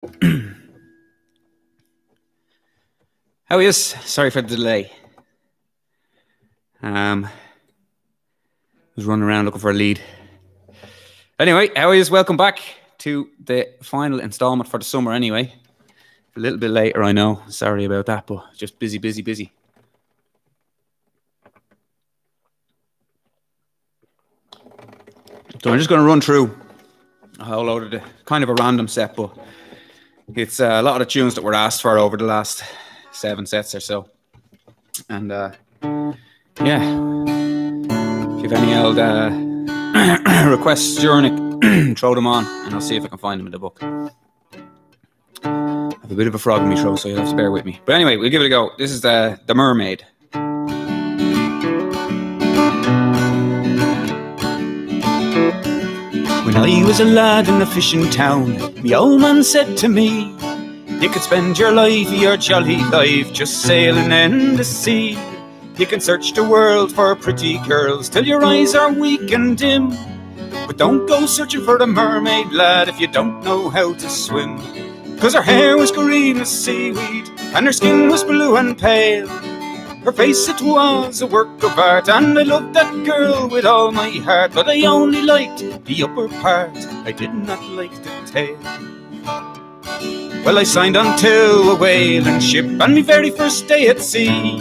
How is? Sorry for the delay. Um, was running around looking for a lead. Anyway, how is? Welcome back to the final instalment for the summer. Anyway, a little bit later, I know. Sorry about that, but just busy, busy, busy. So I'm just going to run through a whole load of the kind of a random set, but it's uh, a lot of the tunes that were asked for over the last seven sets or so. And uh, yeah, if you have any old uh, requests during throw them on, and I'll see if I can find them in the book. I have a bit of a frog in my throat, so you'll have to bear with me. But anyway, we'll give it a go. This is the the Mermaid. When I was a lad in a fishing town, me old man said to me, You could spend your life, your jolly life, just sailing in the sea. You can search the world for pretty girls till your eyes are weak and dim. But don't go searching for the mermaid, lad, if you don't know how to swim. Cause her hair was green as seaweed, and her skin was blue and pale. Her face it was a work of art, and I loved that girl with all my heart. But I only liked the upper part, I did not like the tail. Well, I signed on to a whaling ship on my very first day at sea.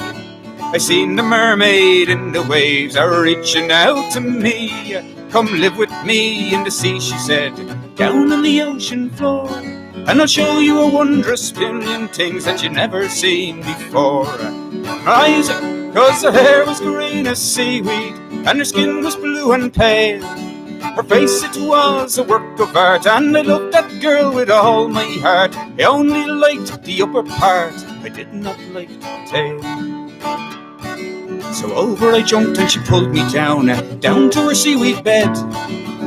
I seen the mermaid in the waves are reaching out to me. Come live with me in the sea, she said, down on the ocean floor. And I'll show you a wondrous million things that you've never seen before. Eyes, cause her hair was green as seaweed, and her skin was blue and pale. Her face, it was a work of art, and I loved that girl with all my heart. I only liked the upper part, I did not like the tail. So over I jumped and she pulled me down, uh, down to her seaweed bed.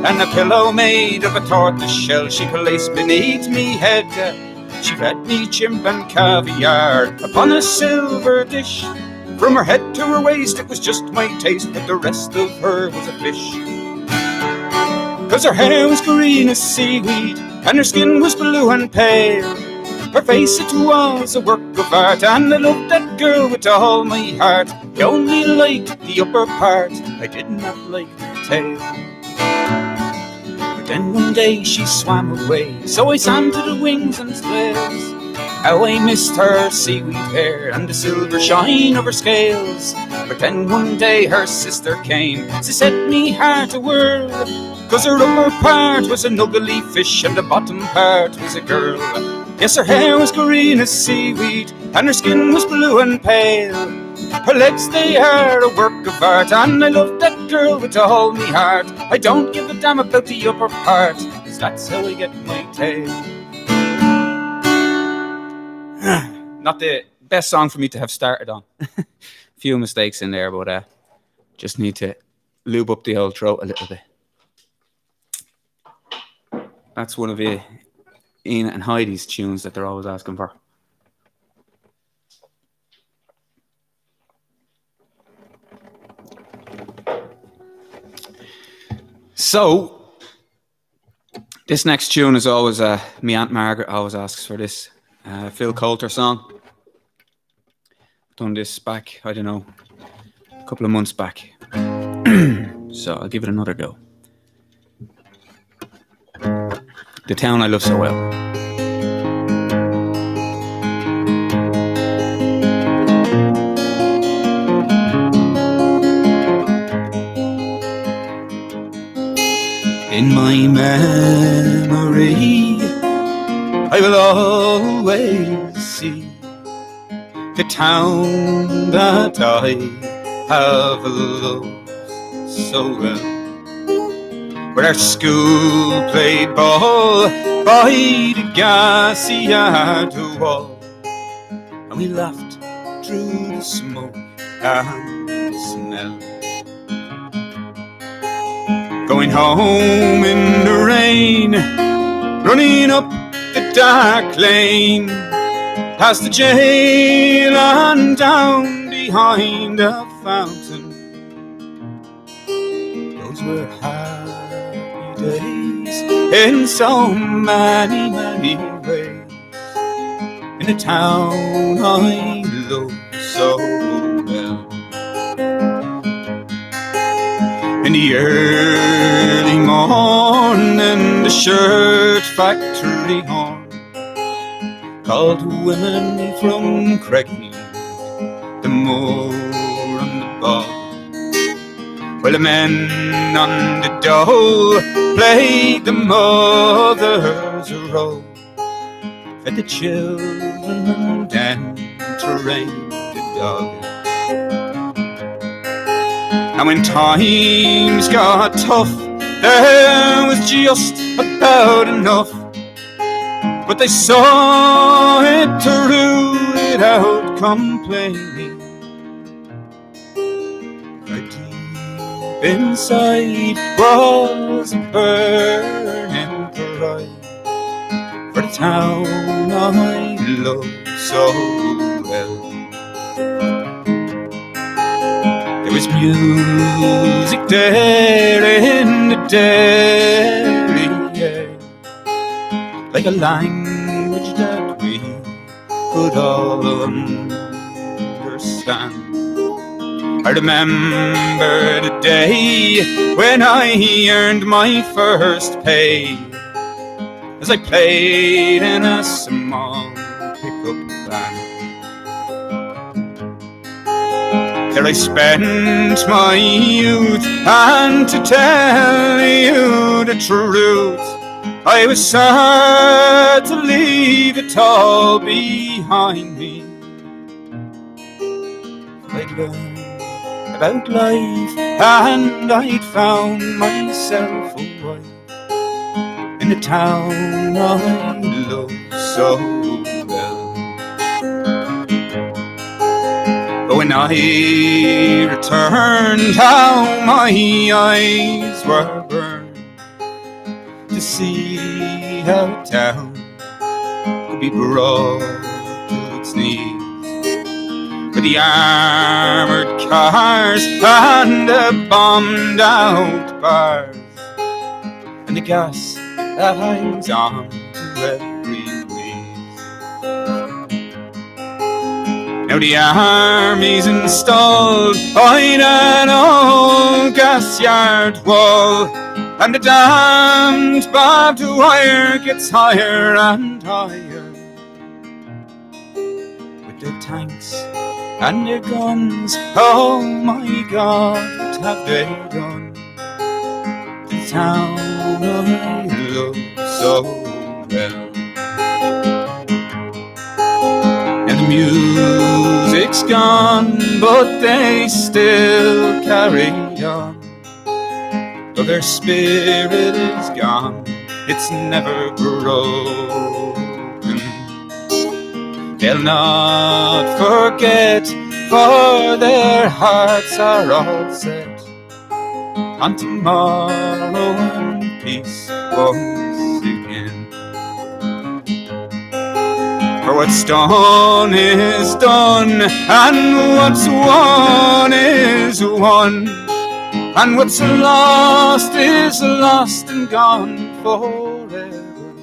And a pillow made of a tortoise shell she placed beneath me head. She fed me chimp and caviar upon a silver dish. From her head to her waist it was just my taste, but the rest of her was a fish. Cause her hair was green as seaweed, and her skin was blue and pale. Her face it was a work of art, and I loved that girl with all my heart. I only liked the upper part, I did not like the tail. Then one day she swam away, so I swam to the wings and scales. How I missed her seaweed hair and the silver shine of her scales. But then one day her sister came, she set me heart a whirl. Cause her upper part was an ugly fish and the bottom part was a girl. Yes, her hair was green as seaweed and her skin was blue and pale. Her legs, they are a work of art, and I love that girl with all me heart. I don't give damn about the upper part, cause that's how I get my tail. Not the best song for me to have started on. Few mistakes in there, but uh, just need to lube up the old throat a little bit. That's one of the Ian and Heidi's tunes that they're always asking for. So, this next tune is always uh, me Aunt Margaret always asks for this uh, Phil Coulter song. Done this back, I don't know, a couple of months back. so I'll give it another go. The town I love so well. In my memory, I will always see the town that I have loved so well. Where our school played ball by the gassy yard wall, and we laughed through the smoke and Going home in the rain, running up the dark lane, past the jail and down behind the fountain. Those were happy days in so many, many ways. in a town I love so In the early morning, the shirt factory horn called women from Creggan, the moor and the bog. While the men on the dole played the mother's role, fed the children and trained the dog. And when times got tough, there was just about enough. But they saw it through without complaining. Right deep inside was a burning pride for the town I love so Was music there in the air, like a language that we could all understand. I remember the day when I earned my first pay as I played in a small There I spent my youth, and to tell you the truth, I was sad to leave it all behind me. I'd learned about life, and I'd found myself a wife in a town I love so well. But when I returned, how my eyes were burned to see how town could be brought to its knees. With the armored cars and the bombed out bars and the gas that hangs on to every Now the army's installed behind an old gas yard wall, and the damned barbed wire gets higher and higher. With their tanks and their guns, oh my God, what have they done? The town I love so well. Music's gone, but they still carry on. Though their spirit is gone, it's never broken. They'll not forget, for their hearts are all set on tomorrow and peace once For what's done is done, and what's won is won, and what's lost is lost and gone forever.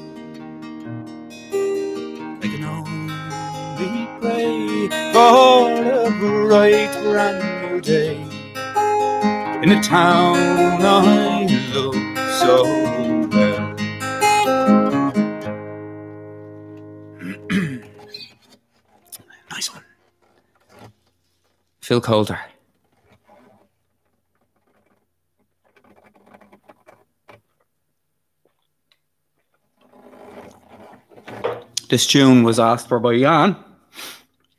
I can only pray for a bright brand new day in a town I love so Phil Coulter. This tune was asked for by Jan.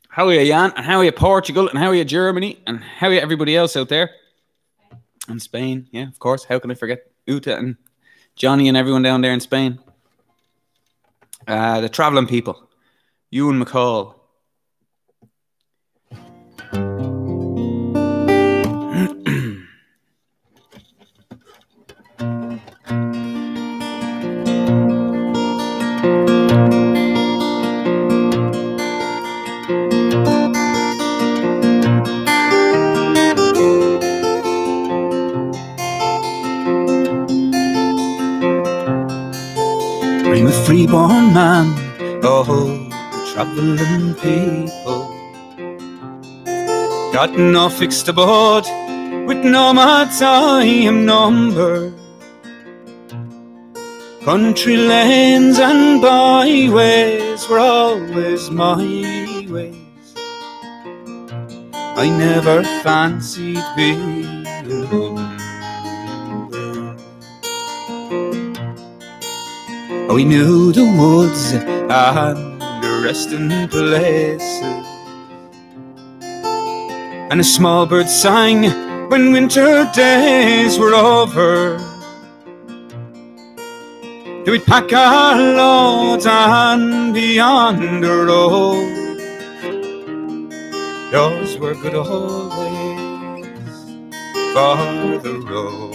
How are you, Jan? And how are you, Portugal? And how are you, Germany? And how are you, everybody else out there? And Spain, yeah, of course. How can I forget Uta and Johnny and everyone down there in Spain? Uh, the traveling people, Ewan MacColl. I'm a freeborn man, oh, traveling people. Got no fixed abode with no more time number. Country lanes and byways were always my ways. I never fancied being alone. We knew the woods and the resting places. And a small bird sang when winter days were over. We'd pack our loads and be on the road. Those were good old days for the road.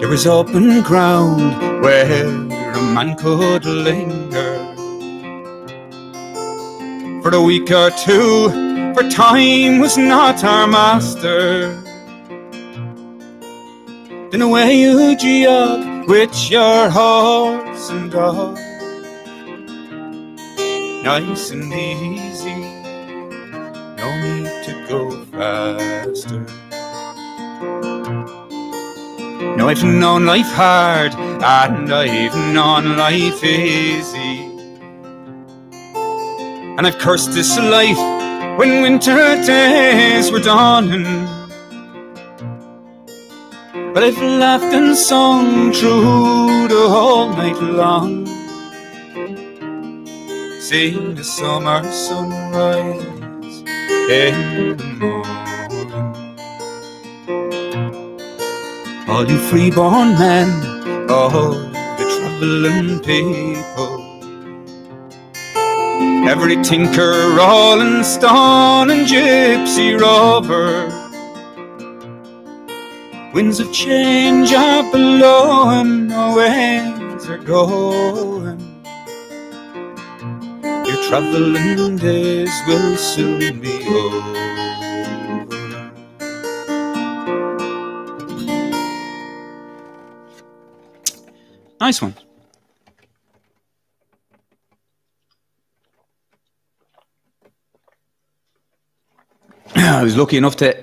There was open ground where a man could linger for a week or two, for time was not our master. Then away you jog with your horse and dog, nice and easy, no need to go faster. Now I've known life hard and I've known life easy. And I've cursed this life when winter days were dawning. But I've laughed and sung through the whole night long. Seeing the summer sunrise in the morning. All you freeborn men, all the travelling people. Every tinker, rolling stone, and gypsy rover. Winds of change are blowing, no winds are going. Your travelling days will soon be over. Nice one. I was lucky enough to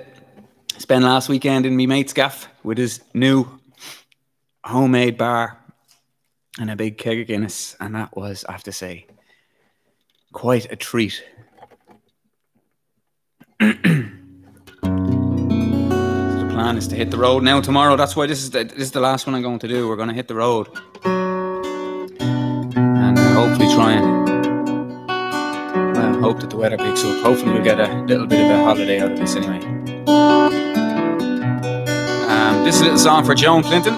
spend last weekend in me mate's gaff with his new homemade bar and a big keg of Guinness, and that was, I have to say, quite a treat. so the plan is to hit the road now tomorrow. That's why this is the, this is the last one I'm going to do. We're going to hit the road and hopefully try and hope that the weather picks up. Hopefully we'll get a little bit of a holiday out of this anyway. Um, this little song for Joan Clinton.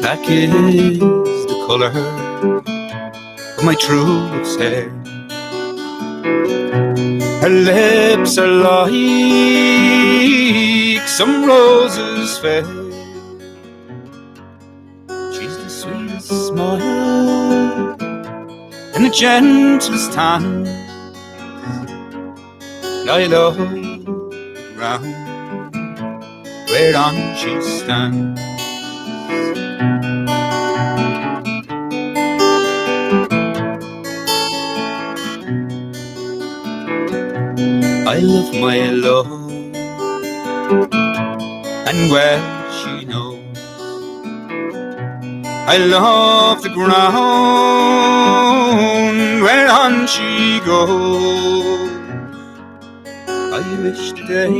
Black is the color of my true hair. Her lips are like some roses fair. She's the sweetest smile and the gentlest hand. I love round whereon she stands. I love my love, and well she knows. I love the ground whereon she goes. I wish the day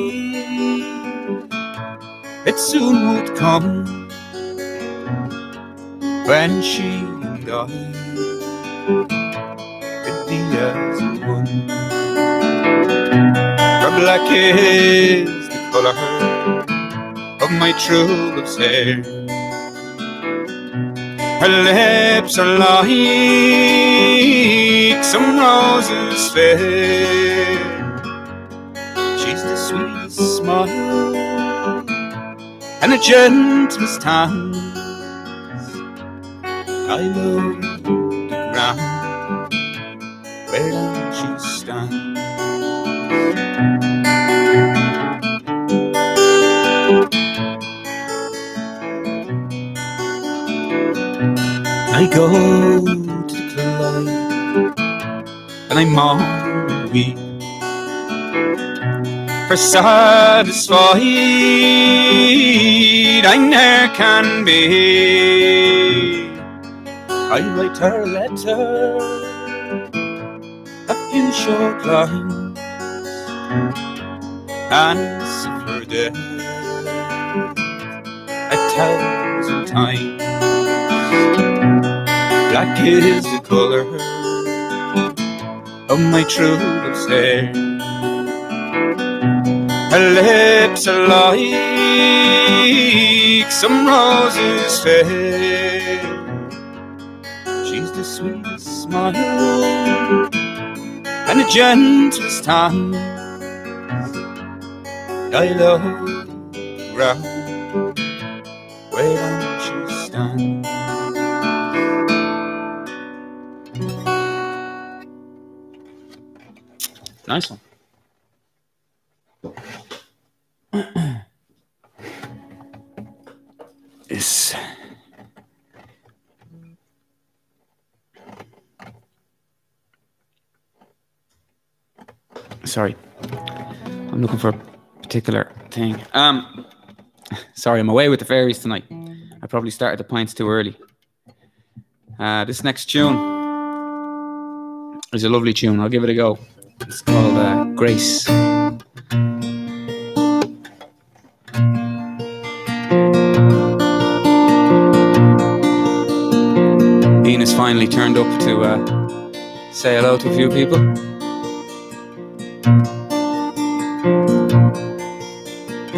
it soon would come when she and I could be as one. Black is the color of my true love's hair. Her lips are like some roses fair. She's the sweetest smile and the gentlest hands. I love the ground where don't you I go to the Clyde and I mourn and weep for satisfied I ne'er can be. I write her a letter, a few short lines, her death a thousand times. Black is the color of my true hair. Her lips are like some roses fair. She's the sweetest smile and the gentlest hand. I love round don't Nice one. Is sorry, I'm looking for a particular thing. Um, sorry, I'm away with the fairies tonight. I probably started the pints too early. Uh, this next tune is a lovely tune. I'll give it a go. It's called uh, Grace. Ian has finally turned up to uh, say hello to a few people.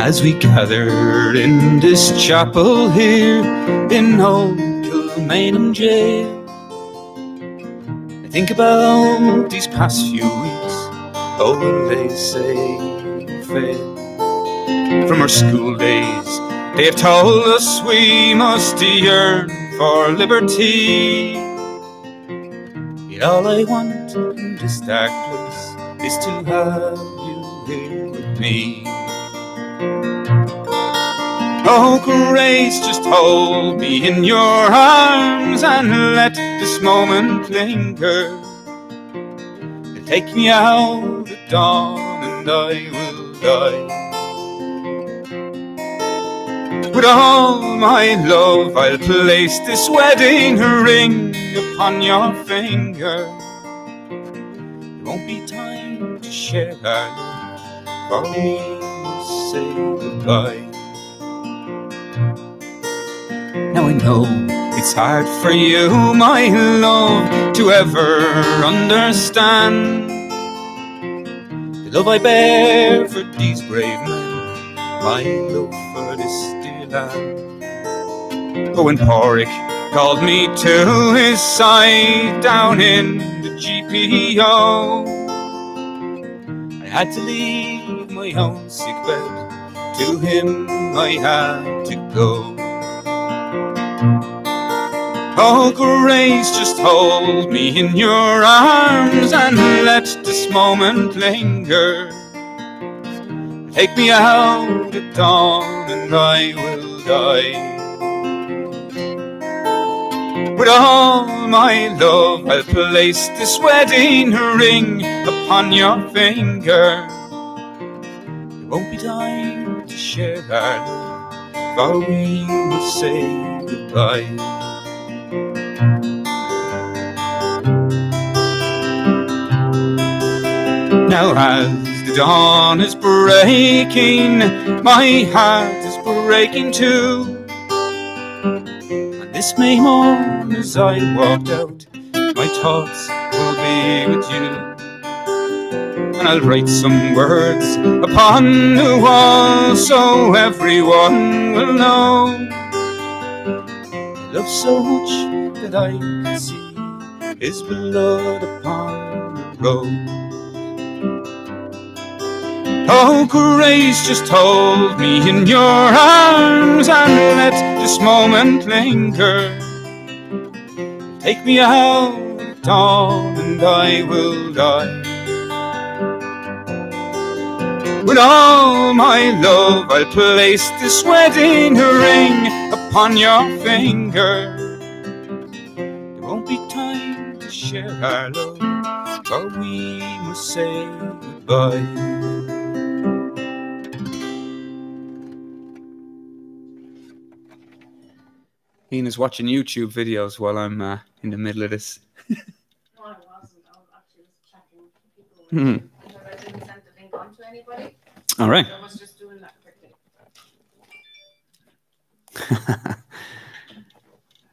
As we gather in this chapel here in Old Kilmainham Jail, I think about these past few weeks. Oh, they say from our school days, they have told us we must yearn for liberty. Yet all I want in this dark place is to have you here with me. Oh, grace, just hold me in your arms and let this moment linger. Take me out at dawn and I will die. With all my love, I'll place this wedding ring upon your finger. There won't be time to share love, for we must say goodbye. Now I know it's hard for you, my love, to ever understand the love I bear for these brave men, my love for this dear land. Oh, when Pádraig called me to his side down in the GPO, I had to leave my own sick bed. To him I had to go. Oh, Grace, just hold me in your arms and let this moment linger. Take me out at dawn and I will die. With all my love, I'll place this wedding ring upon your finger. There won't be time to share love, for we must say goodbye. Now as uh, the dawn is breaking, my heart is breaking too. And this May morn as I walked out, my thoughts will be with you. And I'll write some words upon the wall so everyone will know. Love so much that I can see his blood upon the road. Oh, Grace, just hold me in your arms and let this moment linger. Take me out at dawn and I will die. With all my love, I'll place this wedding ring upon your finger. There won't be time to share our love, but we must say goodbye. Ian is watching YouTube videos while I'm uh, in the middle of this. No, I wasn't. I was actually just checking people. Because I didn't send the link on to anybody. All right. I was just doing that quickly.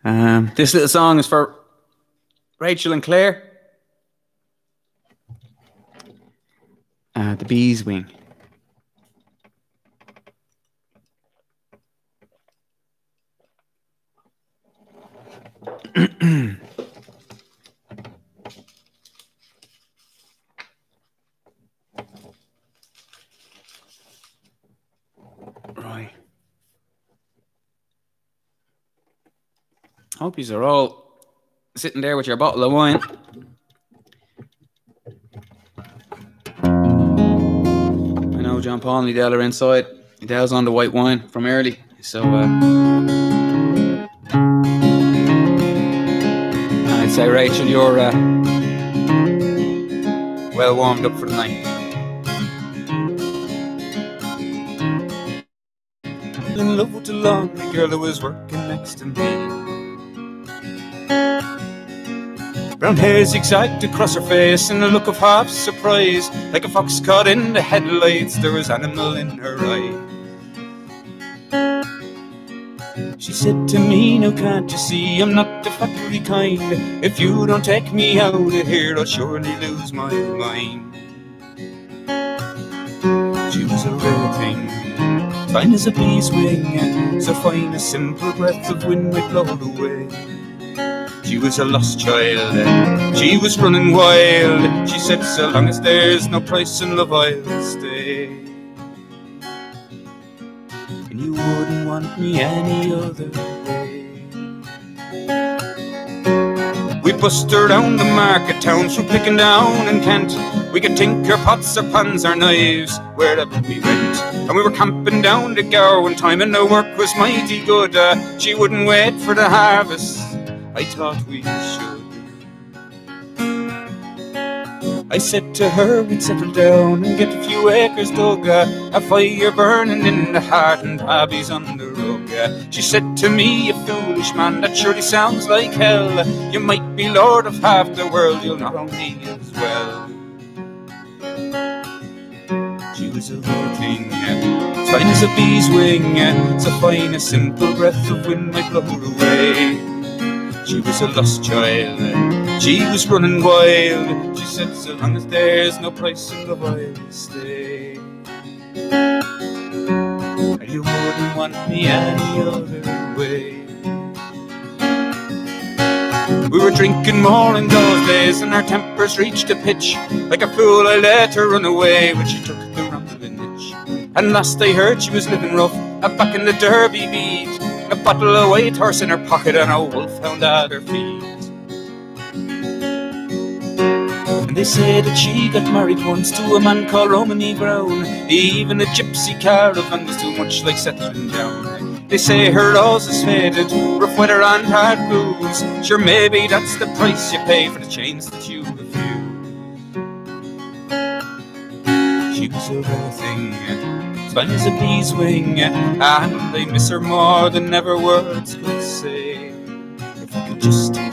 um, this little song is for Rachel and Claire. Uh, the Bee's Wing. right. Hope you are all sitting there with your bottle of wine. I know John Paul and Liddell are inside. Liddell's on the white wine from early, so uh, Say Rachel, you're uh, well warmed up for the night. In love with the lonely girl who was working next to me. Brown hair zigzagged across her face in a look of half surprise. Like a fox caught in the headlights, there was animal in her eye. She said to me, Now can't you see I'm not the factory kind? If you don't take me out of here, I'll surely lose my mind. She was a rare thing, fine as a bee's wing, so fine a simple breath of wind might blow away. She was a lost child, she was running wild. She said, So long as there's no price in love, I'll stay. Wouldn't want me any other way. We bust around the market towns through picking down in Kent. We could tinker pots or pans or knives wherever we went. And we were camping down the Gower one time, and the work was mighty good. Uh, she wouldn't wait for the harvest. I thought we should. I said to her we'd settle down and get a few acres dug, uh, a fire burning in the heart and hobbies on the rug. uh. She said to me, you foolish man, that surely sounds like hell. You might be lord of half the world, you'll not own me as well. She was a real thing, uh, as fine as a bee's wing, uh, so fine a simple breath of wind might blow her away. She was a lost child, and she was running wild. She said, So long as there's no price in the I'll stay. And you wouldn't want me any other way. We were drinking more in those days, and our tempers reached a pitch. Like a fool, I let her run away when she took the rambling itch. And last I heard, she was living rough, up back in the Derby beat. A bottle of white horse in her pocket and a wolfhound at her feet. They say that she got married once to a man called Romany Brown. Even a gypsy caravan was too much like settling down. They say her roses faded, rough weather and hard booze. Sure, maybe that's the price you pay for the chains that you refuse. She was a rare thing, as a bee's wing, and they miss her more than ever words could say. If I could just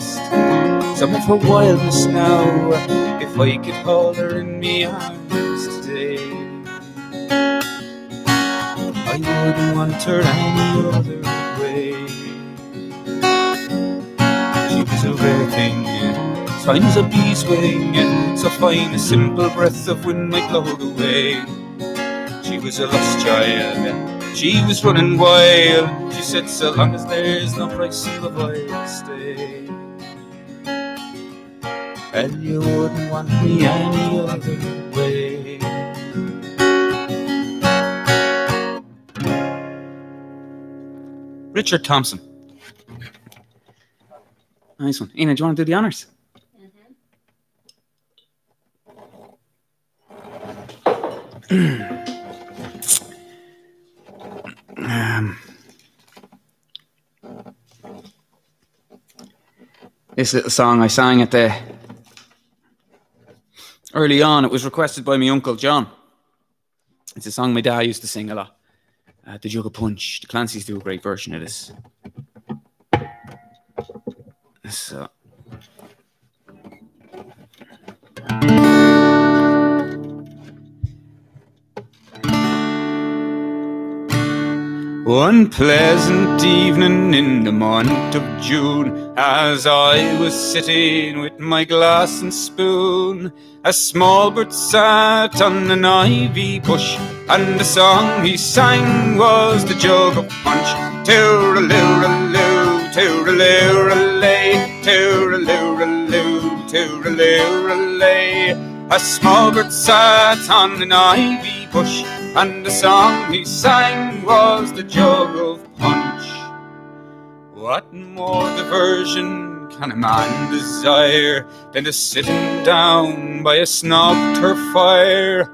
some of her wildness now, if I could hold her in me arms today, I wouldn't want her any other way. She was a rare thing, as a bee's wing, so fine a simple breath of wind might blow her away. She was a lost child, she was running wild. She said, So long as there's no price in love, I'll stay and you wouldn't want me any other way. Richard Thompson. Nice one. Ina, do you want to do the honors? um, this little song I sang at the early on. It was requested by my uncle John. It's a song my dad used to sing a lot. Uh, the Jug of Punch. The Clancy's do a great version of this. So. One pleasant evening in the month of June, as I was sitting with my glass and spoon, a small bird sat on an ivy bush, and the song he sang was the jug of punch. Tooraloo-raloo, tooraloo-ralay, tooraloo-raloo, tooraloo-ralay. A small bird sat on an ivy bush, and the song he sang was the jug of punch. What more diversion can a man desire than to sitting down by a snob turf fire?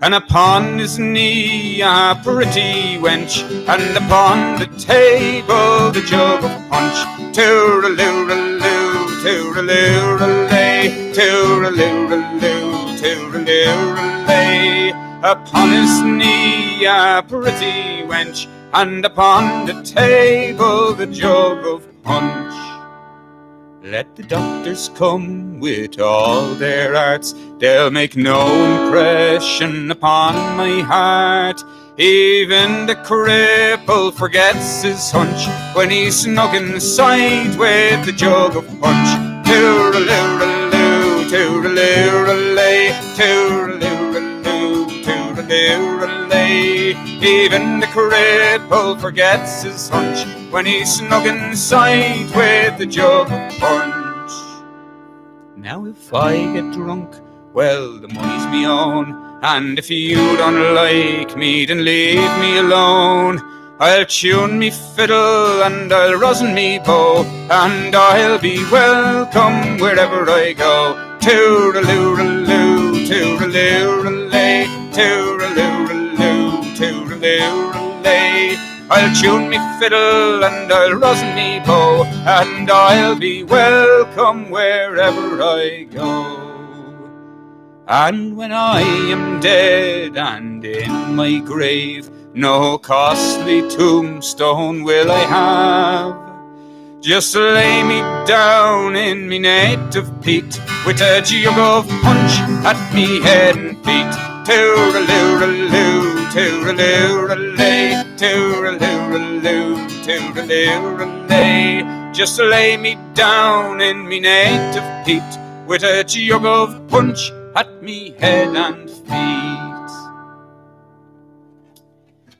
And upon his knee a pretty wench, and upon the table the jug of punch. Tooraloo-raloo, tooraloo-ralay, tooraloo-raloo, tooraloo-ralay. Upon his knee a pretty wench, and upon the table the jug of punch. Let the doctors come with all their arts, they'll make no impression upon my heart. Even the cripple forgets his hunch when he's snug inside with the jug of punch. Tooraloo-raloo, tooraloo-ralay, tooraloo-raloo, tooraloo-ralay. Even the cripple forgets his hunch when he's snug inside with the jug of punch. Now if I get drunk, well, the money's me own. And if you don't like me, then leave me alone. I'll tune me fiddle and I'll rosin me bow, and I'll be welcome wherever I go. Tooraloo-raloo, tooraloo-ralay, tooraloo-raloo, tooraloo-ralay. I'll tune me fiddle and I'll rosin me bow, and I'll be welcome wherever I go. And when I am dead and in my grave, no costly tombstone will I have. Just lay me down in me native peat with a jug of punch at me head and feet. Tooraloo-raloo, tooraloo-ralay, tooraloo-raloo, tooraloo-ralay. Just lay me down in me native peat with a jug of punch at me head and feet.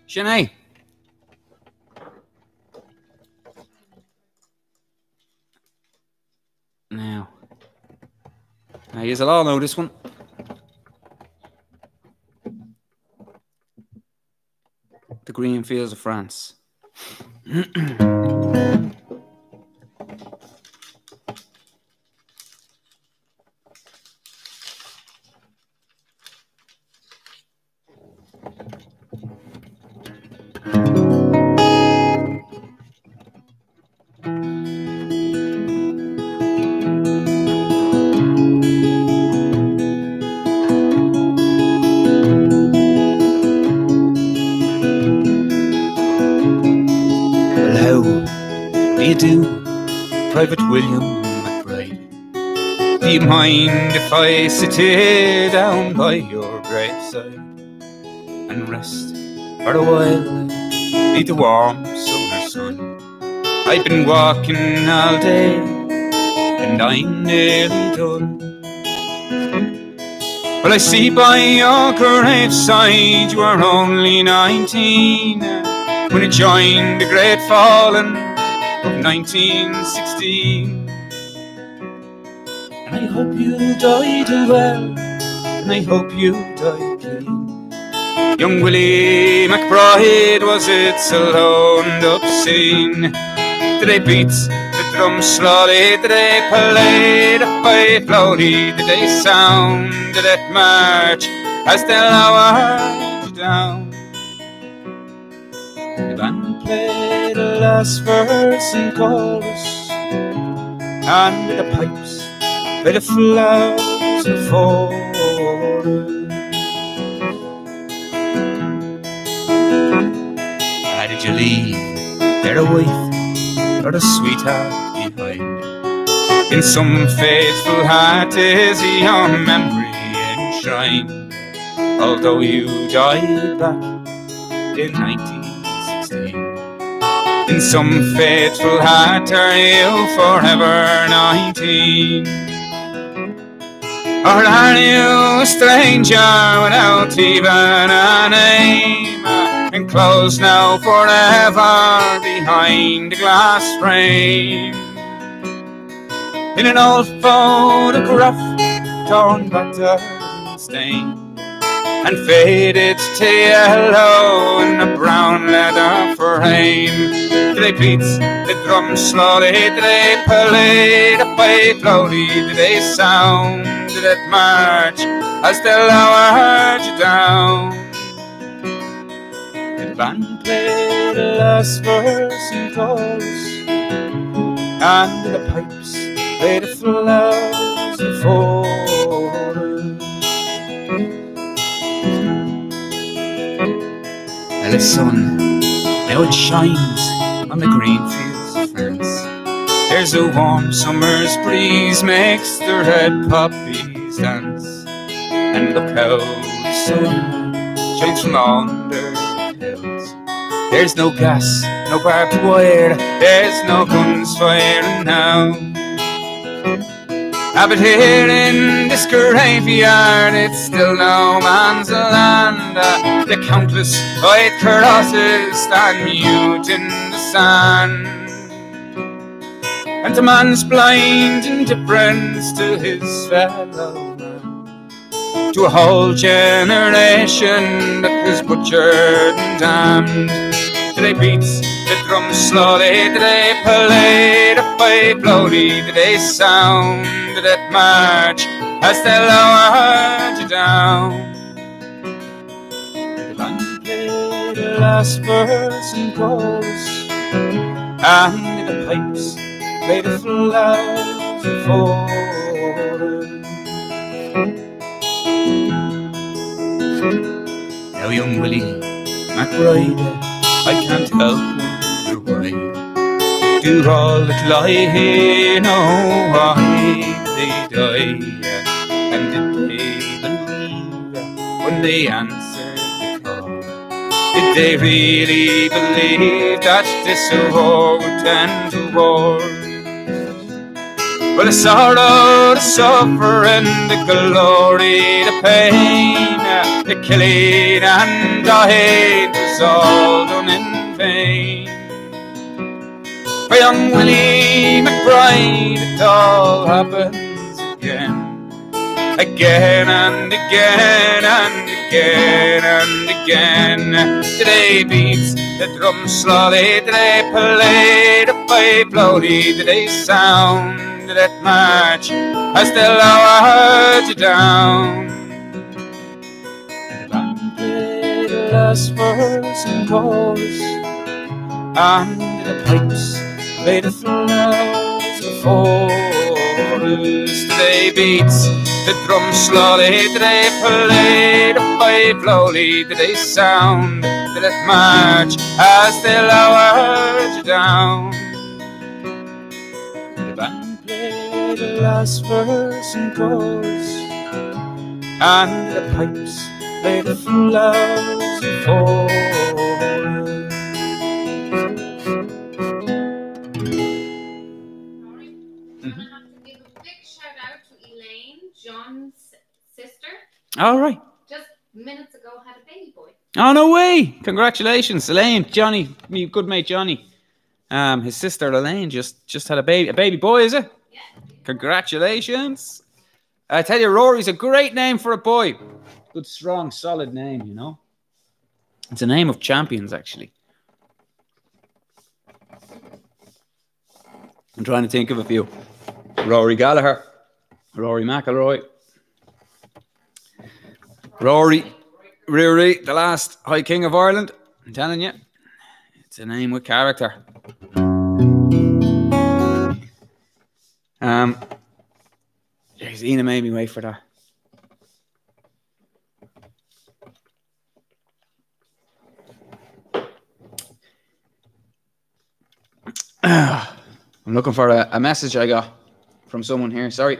Sinead. Now, now you'll all know this one. Green fields of France. I sit here down by your graveside and rest for a while beneath the warm summer sun? I've been walking all day and I'm nearly done. Well, I see by your graveside you are only nineteen when you joined the great fallen of 1916. Hope you died well, and I hope you died clean. Young Willie McBride was its alone obscene. Did they beat the drum slowly? Did they play the pipe loudly? Did they sound that march as lowered you down. The band played the last verse and chorus, and the pipes played the flowers and forest. How did you leave there a wife or a sweetheart behind? In some faithful heart is your memory enshrined. Although you died back in 1916, in some faithful heart are you forever 19? Or are you a stranger without even a name? Enclosed now forever behind a glass frame. In an old photograph, torn, battered, and stained, and faded to yellow in a brown leather frame. They beat the drum slowly, they played a pipe slowly, they sound that march as they lowered you down. The band played the last verse and chorus, and the pipes played the flowers and forest. And the sun, now it shines on the green fields of France. There's a warm summer's breeze makes the red poppies dance. And look how the sun shines from under the hills. There's no gas, no barbed wire, there's no guns firing now. Ah, but here in this graveyard, it's still no man's land. Uh, the countless white crosses stand mute in the sand. And a man's blind indifference to his fellow man, to a whole generation that was butchered and damned. They beat the drum slowly, they played a pipe slowly, they sound that march as they lowered you down. The band played the last verse and chorus, and the pipes played the flowers and forest. Now young Willie McBride, I can't help wonder why. Do all that lie here know why they die? And did they believe when they answered the call? Did they really believe that this war would end to war? Well, the sorrow, the suffering, the glory, the pain, the killing and the hate was all done in vain. For young Willie McBride, it all happens again, again and again and again and again. Today beats the drum slowly, today play the pipe slowly, today sound that march as they lowered you down. The band played the last verse and chorus, and the pipes played the flowers of forest. They beat the drum slowly, they played the pipe slowly, they sound that march as they lowered you down. The last verse and chorus, and the pipes play the flowers and John's sister. All right. Just minutes ago had a baby boy. Oh no way! Congratulations, Elaine, Johnny, me good mate Johnny. Um, his sister Elaine just just had a baby, a baby boy, is it? Congratulations! I tell you, Rory's a great name for a boy. Good, strong, solid name. You know, it's a name of champions, actually. I'm trying to think of a few. Rory Gallagher, Rory McIlroy. Rory, Rory, the last High King of Ireland. I'm telling you, it's a name with character. Um, Ina made me wait for that. I'm looking for a, a message I got from someone here. Sorry.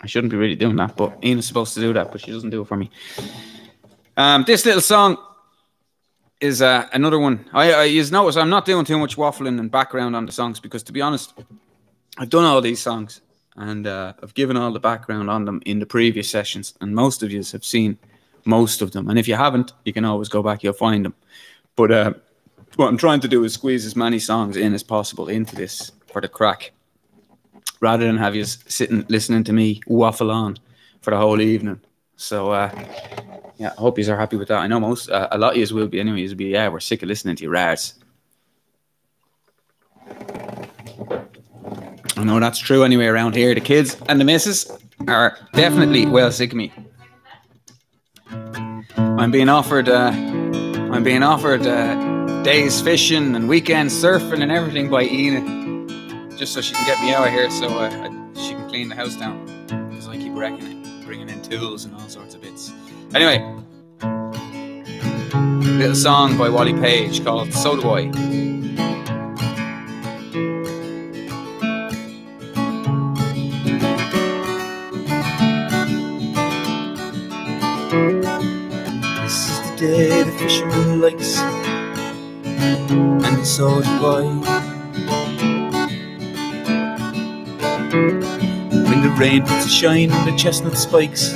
I shouldn't be really doing that, but Ina's supposed to do that, but she doesn't do it for me. Um, this little song is uh, another one. I, I you notice I'm not doing too much waffling and background on the songs because, to be honest, I've done all these songs and uh, I've given all the background on them in the previous sessions, and most of you have seen most of them. And if you haven't, you can always go back; you'll find them. But uh, what I'm trying to do is squeeze as many songs in as possible into this for the crack rather than have you sitting listening to me waffle on for the whole evening. So uh, yeah, I hope you are happy with that. I know most uh, a lot of you will be anyway. You'll be yeah, we're sick of listening to you rares. I know that's true anyway around here. The kids and the missus are definitely well sick of me. I'm being offered uh, I'm being offered uh, days fishing and weekends surfing and everything by Ina just so she can get me out of here so uh, I, she can clean the house down because I keep wrecking it, bringing in tools and all sorts of bits. Anyway, little song by Wally Page called So Do I. day the fisherman likes, and so do I. When the rain puts a shine on the chestnut spikes,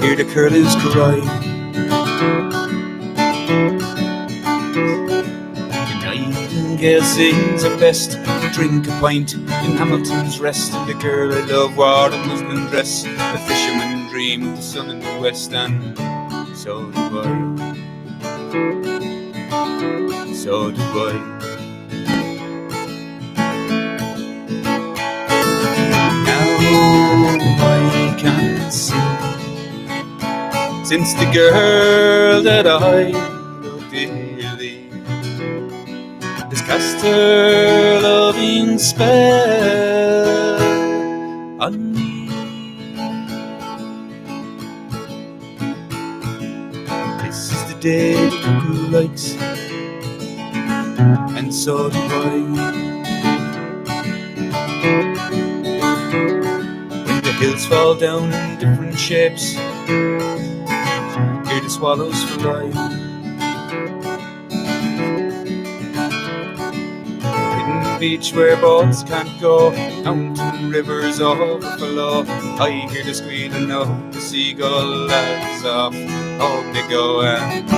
hear the curlews cry. The nightingale sings her best drink a pint in Hamilton's Rest, and the girl I love wore a muslin dress. The fisherman dreamed the sun in the west, and so do I. So do I. I can see since the girl that I love dearly has cast her loving spell Cuckoo likes, and so do I. When The hills fall down in different shapes. Here the swallows fly. Hidden beach where boats can't go, mountain rivers overflow. I hear the squealing of the seagull as off. Oh, they go and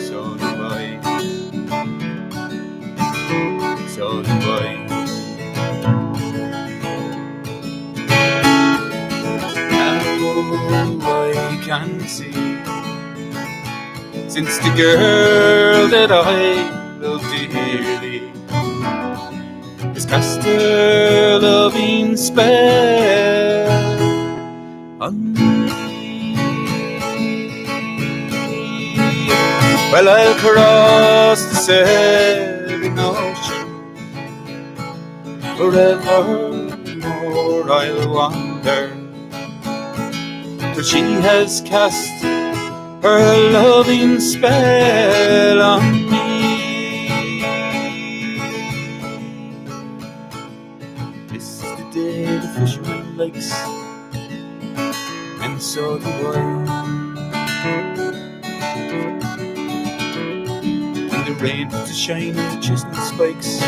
so do I. So do I. I can see. Since the girl that I love dearly has cast her loving spell on me. Well, I'll cross the seven ocean forevermore. I'll wander for she has cast her loving spell on me. This is the day the fisherman likes, and so do I. The rain puts a shine the chestnut spikes,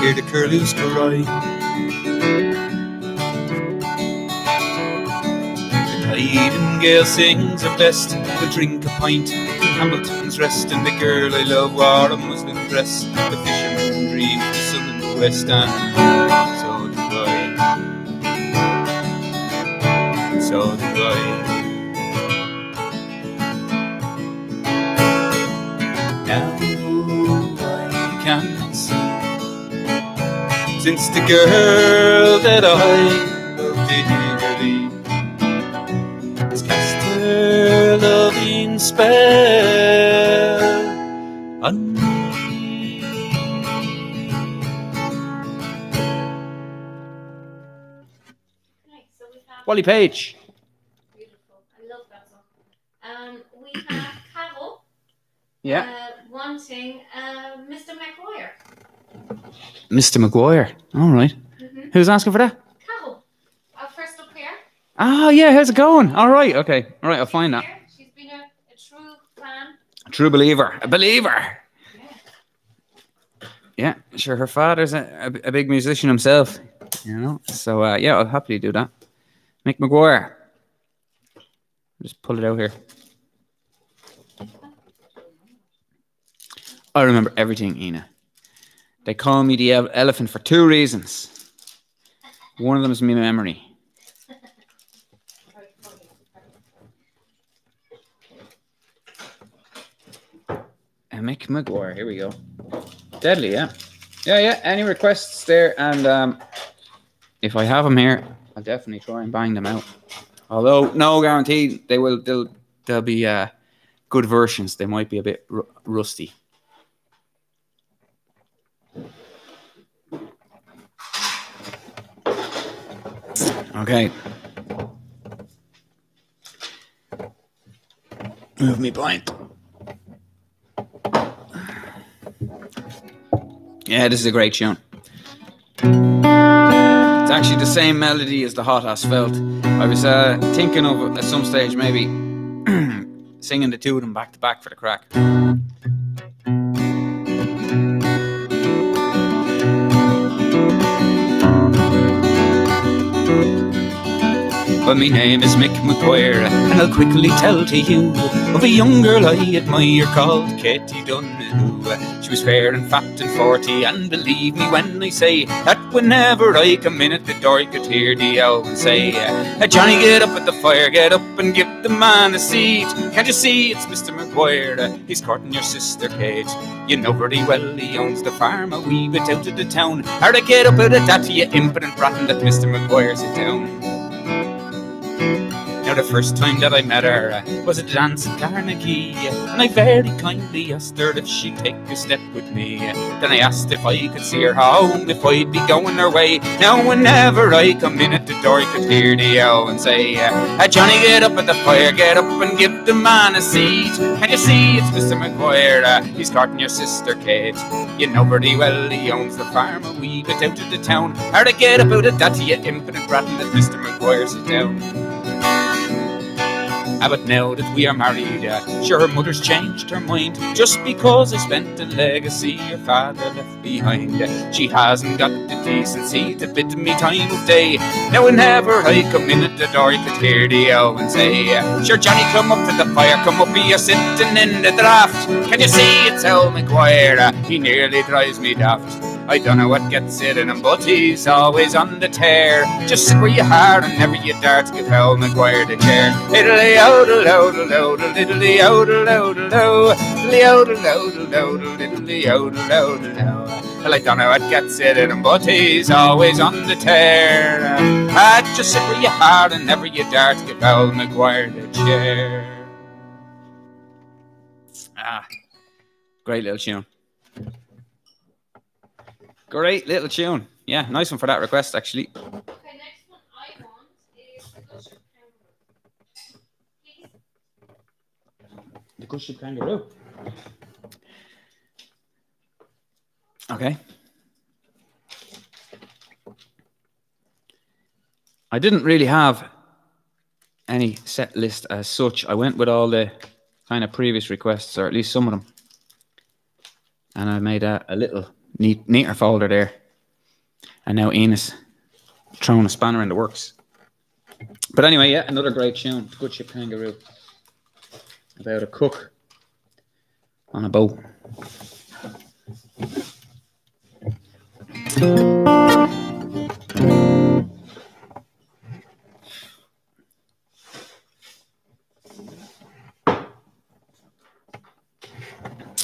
hear the curlews cry. The nightingale sings her best. We'll drink a pint in Hamilton's Rest. And the girl I love wore a muslin dress. The fisherman dreamed the sun in the west. And so do I. So do I. since the girl that I loved dearly has cast her loving spell on me. Wally Page. Beautiful. I love that song. Um, we have Carol. Yeah. Uh, Wanting uh, Mr. McGuire. Mr. McGuire. All right. Mm-hmm. Who's asking for that? Carol, our first up here. Ah, yeah. How's it going? All right. Okay. All right. I'll find that. She's been a, a true fan. A true believer. A believer. Yeah. Yeah. Sure. Her father's a, a, a big musician himself. You know. So uh, yeah, I'll happily do that. Mick McGuire. Just pull it out here. I remember everything, Ina. They call me the elephant for two reasons. One of them is my memory. Mick McGuire, here we go. Deadly, yeah. Yeah, yeah. Any requests there? And um, if I have them here, I'll definitely try and bang them out. Although, no guarantee they will. They'll they'll be uh, good versions. They might be a bit ru- rusty. Okay. Move me blind. Yeah, this is a great tune. It's actually the same melody as the Hot Asphalt. I was uh, thinking of at some stage maybe singing the two of them back to back for the crack. But my name is Mick McGuire, and I'll quickly tell to you of a young girl I admire called Katie Donahue. She was fair and fat and forty, and believe me when I say that whenever I come in at the door, you could hear the owl say, Johnny, get up at the fire, get up and give the man a seat. Can't you see it's Mr. McGuire? He's courting your sister Kate. You know very well he owns the farm a wee bit out of the town. How to get up out of that, you impudent rotten, let Mr. McGuire sit down. The first time that I met her uh, was at dance at Carnegie, and I very kindly asked her if she'd take a step with me. Then I asked if I could see her home, if I'd be going her way. Now whenever I come in at the door, you could hear the yell and say, uh, Johnny, get up at the fire, get up and give the man a seat. Can you see it's Mr. McGuire? Uh, he's courting your sister Kate. You know very well he owns the farm a wee bit out of the town. How to get up out of that, you impotent rat, and let Mr. McGuire sit down. But now that we are married, uh, sure her mother's changed her mind. Just because I spent a legacy your father left behind. She hasn't got the decency to bid me time of day. Now whenever I come in at the door, you could hear the and say, Sure Johnny, come up to the fire, come up here sitting in the draft. Can you see it's Al McGuire? Uh, he nearly drives me daft. I don't know what gets it in him, but he's always on the tear. Just sit where you are and never you dare to give Hal McGuire the chair. Diddly odle odle odle diddly odle odle do. Diddly odle odle odle diddly odle odle. Well, I don't know what gets it in him, but he's always on the tear. Ah, just sit where you are and never you dare to give Hal McGuire the chair. Ah, great little tune. Great little tune. Yeah, nice one for that request, actually. Okay, next one I want is the Gushers Kangaroo. Please. The Good Kangaroo. Okay. I didn't really have any set list as such. I went with all the kind of previous requests, or at least some of them. And I made a, a little neat, neater folder there. And now Ina's throwing a spanner in the works. But anyway, yeah, another great tune. Good Ship Kangaroo. About a cook on a boat.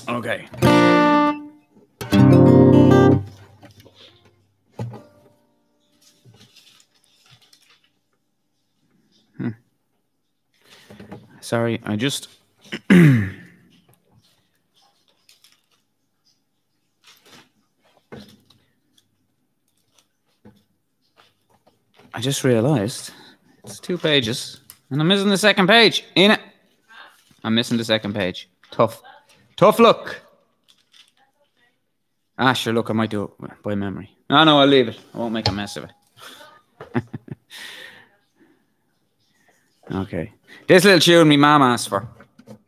Okay. Sorry, I just I just realized it's two pages and I'm missing the second page. In it. I'm missing the second page. Tough. Tough look. Ah, sure, look, I might do it by memory. No, no, I'll leave it. I won't make a mess of it. okay. This little tune me mum asked for.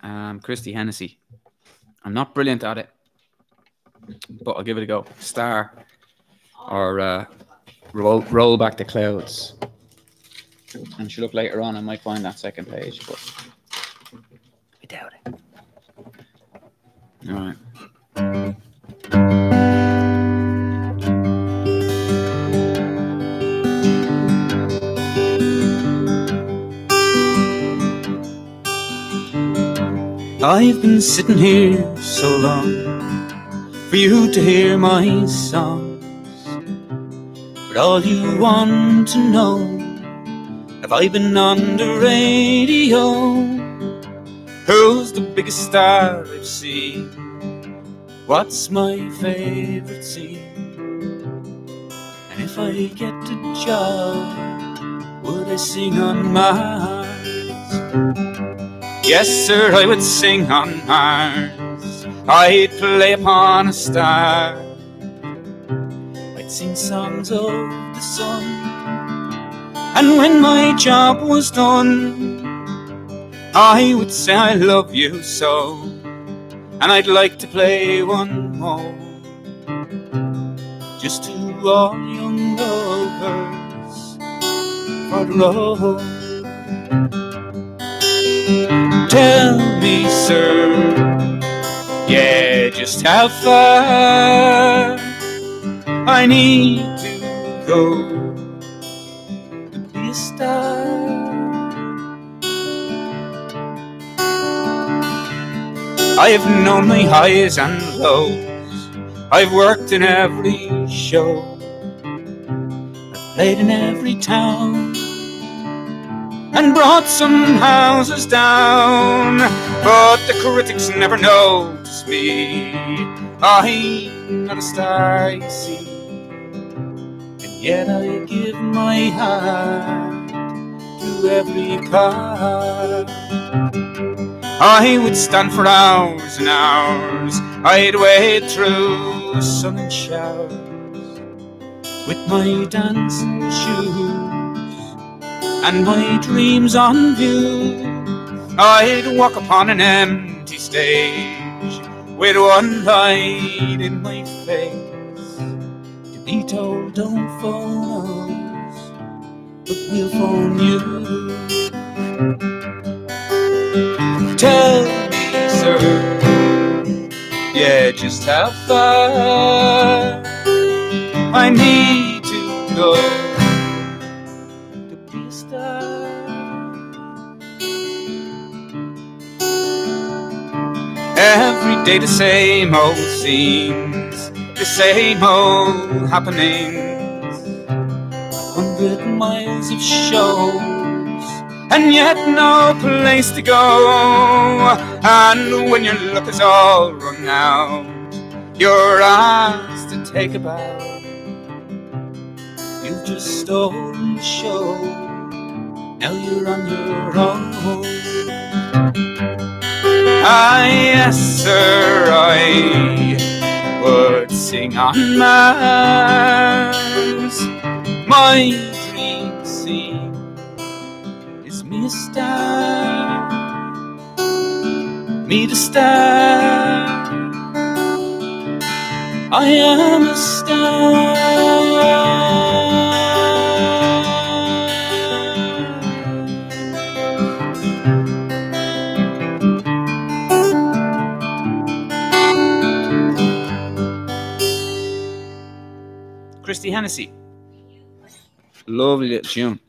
Um, Christy Hennessy. I'm not brilliant at it, but I'll give it a go. Star or uh, roll, roll back the clouds. And she'll look later on, I might find that second page, but I doubt it. All right. I've been sitting here so long for you to hear my songs. But all you want to know, have I been on the radio? Who's the biggest star I've seen? What's my favorite scene? And if I get a job, would I sing on my Mars? Yes, sir, I would sing on Mars. I'd play upon a star. I'd sing songs of the sun. And when my job was done, I would say I love you so. And I'd like to play one more. Just to all young lovers for love. Tell me, sir, yeah, just how far I need to go to be a star. I have known my highs and lows. I've worked in every show. I've played in every town and brought some houses down. But the critics never notice me. Ah, I'm not a star, you see. And yet I give my heart to every part. Ah, I would stand for hours and hours. I'd wade through sun and showers with my dancing shoes and my dreams on view. I'd walk upon an empty stage with one light in my face to be told don't phone us, but we'll phone you. Tell me, sir, yeah, just how far I need to go Every day the same old scenes, the same old happenings. Hundred miles of shows, and yet no place to go. And when your luck is all run out, you're asked to take a bow. You've just stolen the show. Now you're on your own. Ah, yes, sir, I would sing on Mars. My dream scene is me a star, me the star. I am a star. Christy Hennessy. Lovely little tune.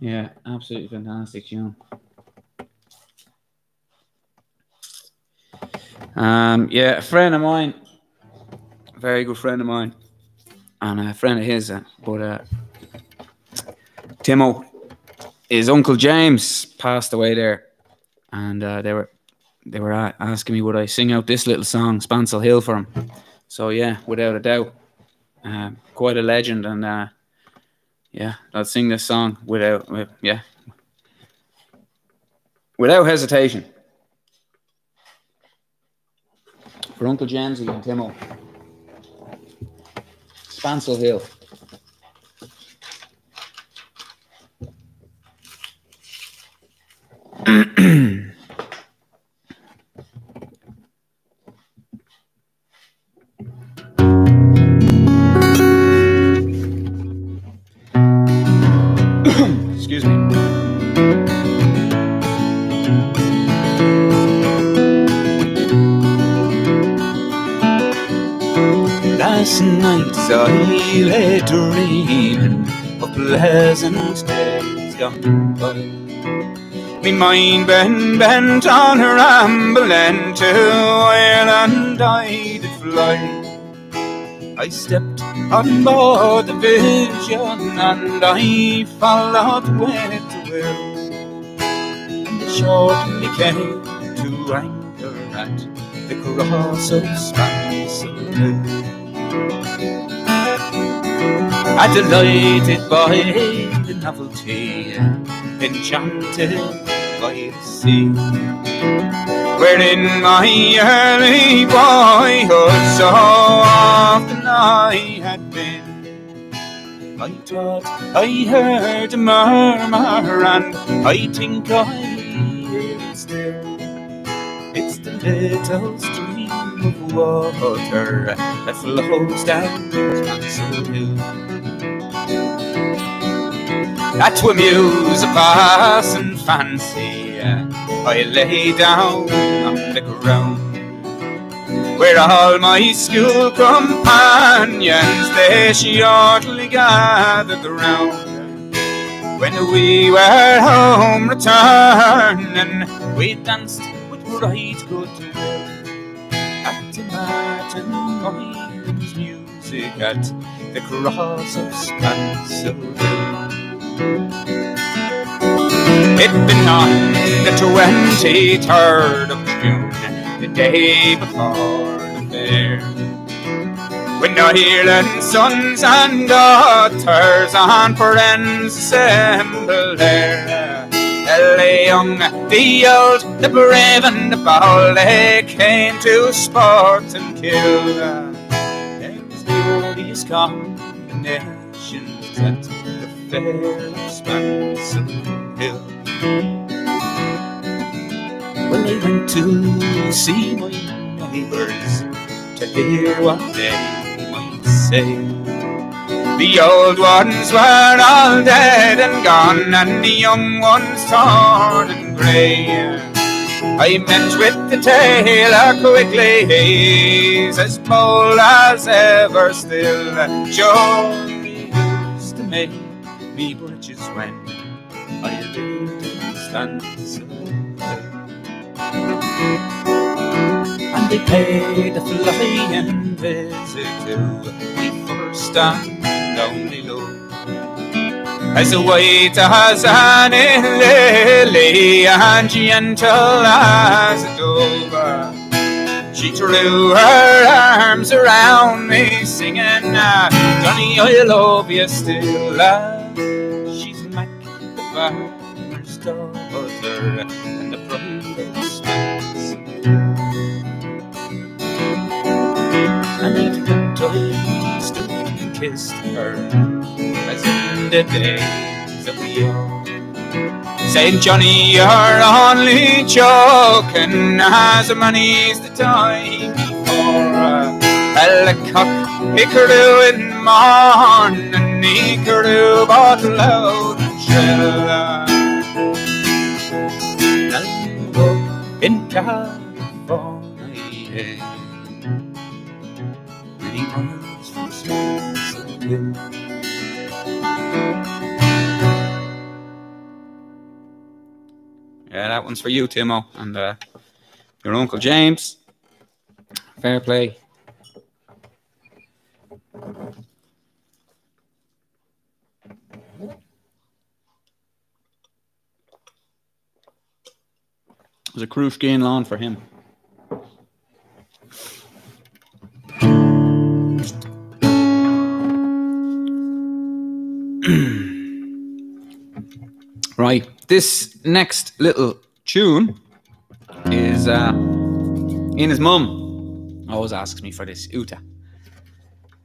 yeah, absolutely fantastic tune. Um, yeah, a friend of mine, very good friend of mine, and a friend of his, uh, but uh, Timo, his uncle James passed away there, and uh, they were they were asking me would I sing out this little song, Spancel Hill, for him. So yeah, without a doubt, uh, quite a legend, and uh, yeah, I'll sing this song without with, yeah without hesitation. For Uncle Jamesy and Timo. Spancel Hill. Me mind been bent on her rambling to Ireland I did fly. I stepped on board the vision and I followed with the will. And it shortly came to anchor at the cross of Spancel Hill. I delighted by the novelty, enchanted by the sea. Wherein my early boyhood so often I had been. I thought I heard a murmur and I think I hear it still. It's the little stream of water that flows down Spancel Hill. That to amuse a passing fancy, I lay down on the ground. Where all my school companions they shortly gathered round. When we were home returning, we danced with right good. At the Martin Moylan's music at the cross of Spancel Hill. It been on the 23rd of June, the day before the fair. When Ireland's sons and daughters on friends assembled there. The young, the old, the brave and the bold, they came to sport and kill. Was the at the fair Spancel Hill. Well, I went to see my neighbours to hear what they might say. The old ones were all dead and gone, and the young ones torn and grey. I met with the tailor Quigley, he's as bold as ever still. Sure, he used to make me breeches when I lived in Spancel and they paid a flying visit to the first and only love. As white as an lily and gentle as a dove. She threw her arms around me, singing, Johnny, I love you still. Farmer's daughter, and the Spancel. And I took a stood and kissed her, as in the days of yore. Saying, Johnny, you're only joking, as many's the time before. Well, the cock, he crew in morning, he crew but in California, many miles from Yeah, that one's for you, Timo, and uh, your uncle James. Fair play. Was a cruise skiing lawn for him. right, this next little tune is uh, Ina's mum always asks me for this Uta.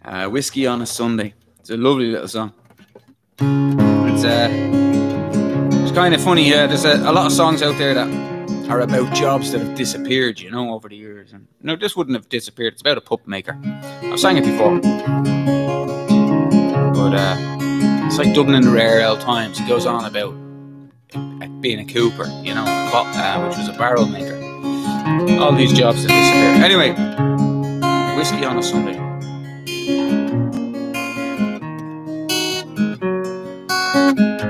Uh, Whiskey on a Sunday. It's a lovely little song. It's uh, it's kind of funny. Uh, there's a, a lot of songs out there that are about jobs that have disappeared, you know, over the years. And no, this wouldn't have disappeared. It's about a pup maker. I've sang it before, but uh, it's like Dublin in the rare old times. He goes on about being a cooper, you know, uh, which was a barrel maker. All these jobs that disappeared. Anyway, whiskey on a Sunday.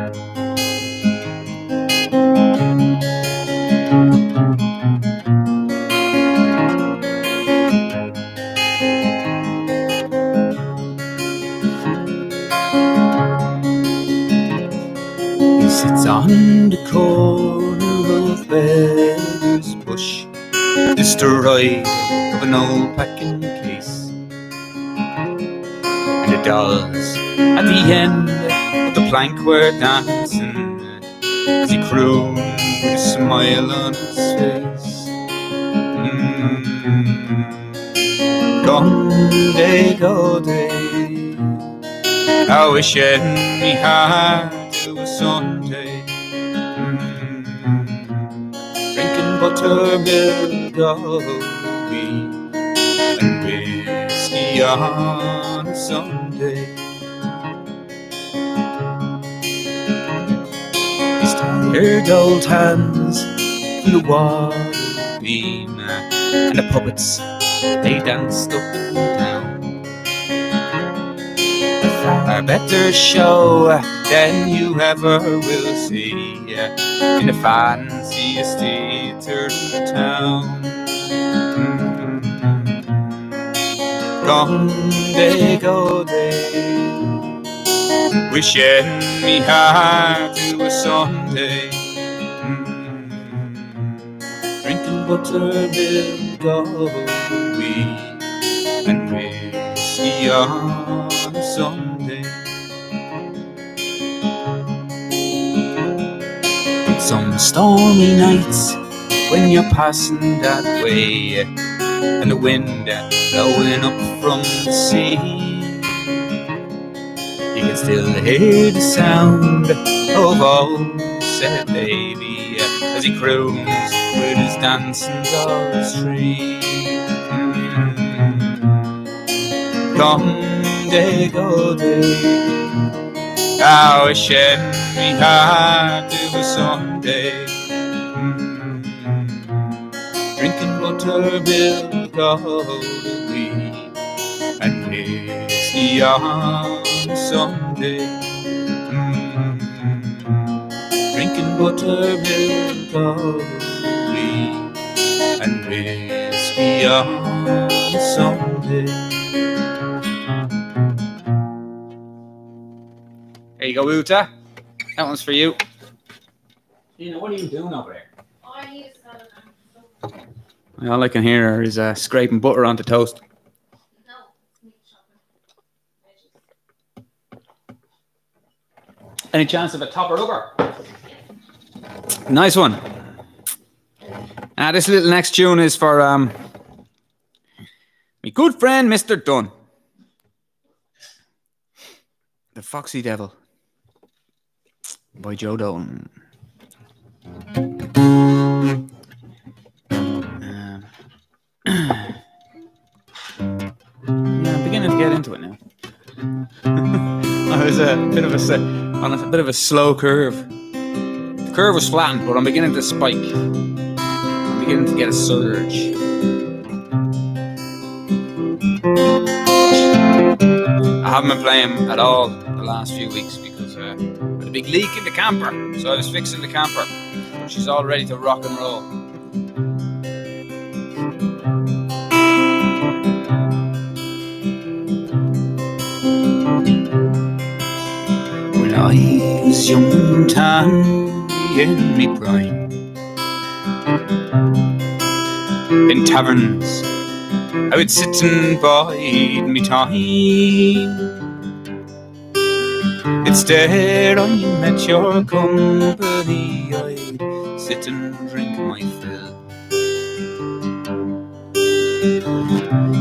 He corner of Beggars Bush, a ride of an old packing case. And the dolls at the end of the plank were dancing as he crooned with a smile on his face. Mm. Gone day, go day. I wish any heart it was Sunday. Buttermilk coffee and whiskey on a Sunday. His tired old hands in the water beam and the puppets they danced up and down. A better show than you ever will see in the fanciest in town. Mm-hmm. Gone day, go day, wishing me heart it was Sunday. Drinking buttermilk, we and whiskey on a Sunday. Some stormy nights when you're passing that way, and the wind blowing up from the sea. You can still hear the sound of old Seth Davy as he croons with his dancing dolls tree. Mm. Come day, go day. I wish every heart it was Sunday. Drinking buttermilk all the week and whiskey on Sunday. Mm. Drinking buttermilk all the week and whiskey on Sunday. There you go, Uta. That one's for you. Tina, what are you doing over there? I need to sell them. All I can hear is uh, scraping butter onto toast. Any chance of a topper over? Nice one. Now, this little next tune is for um, my good friend, Mr. Dunn. The Foxy Devil by Joe Dalton. Get into it now. I was a bit of a on a bit of a slow curve. The curve was flattened, but I'm beginning to spike. I'm beginning to get a surge. I haven't been playing at all the last few weeks because uh, I had a big leak in the camper, so I was fixing the camper. But she's all ready to rock and roll. Was young and in me prime, In taverns, I would sit and bide me time. Instead, I met your company. I'd sit and drink my fill.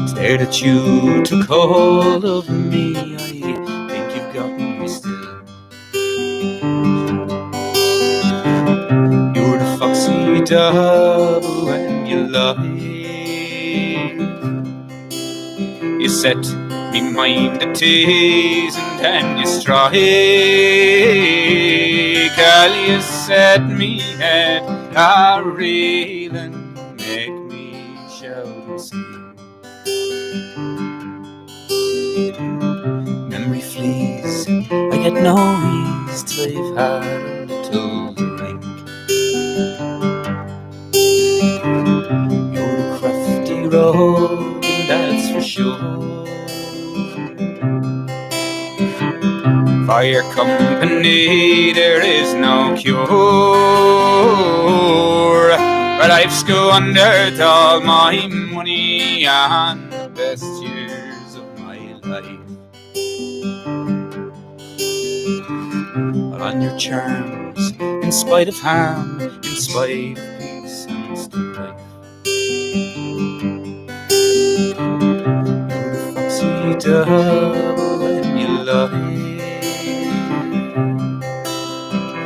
It's there that you, took hold of me. Double when you lie. You set me mind at ease and then you strike. Girl, you set me head a reel and make me shout and sing. Memory flees, I get no ease till I've had a little that's for your company, there is no cure. But I've squandered all my money on the best years of my life. On your charms, in spite of harm, in spite devil and you lie.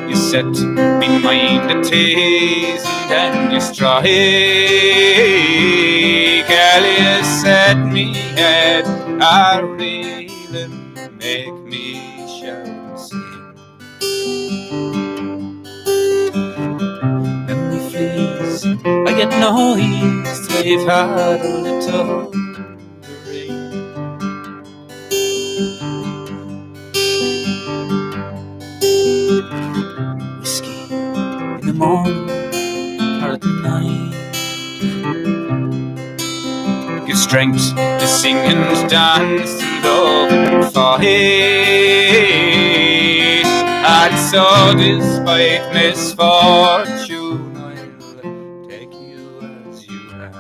You set me mind at ease and you strike. You set me head a reel make me shout and sing. Memory flees, I get no ease you've had a little the morning or at night. Give strength to sing and dance, to love and fight. And so, despite misfortune, I'll take you as you are.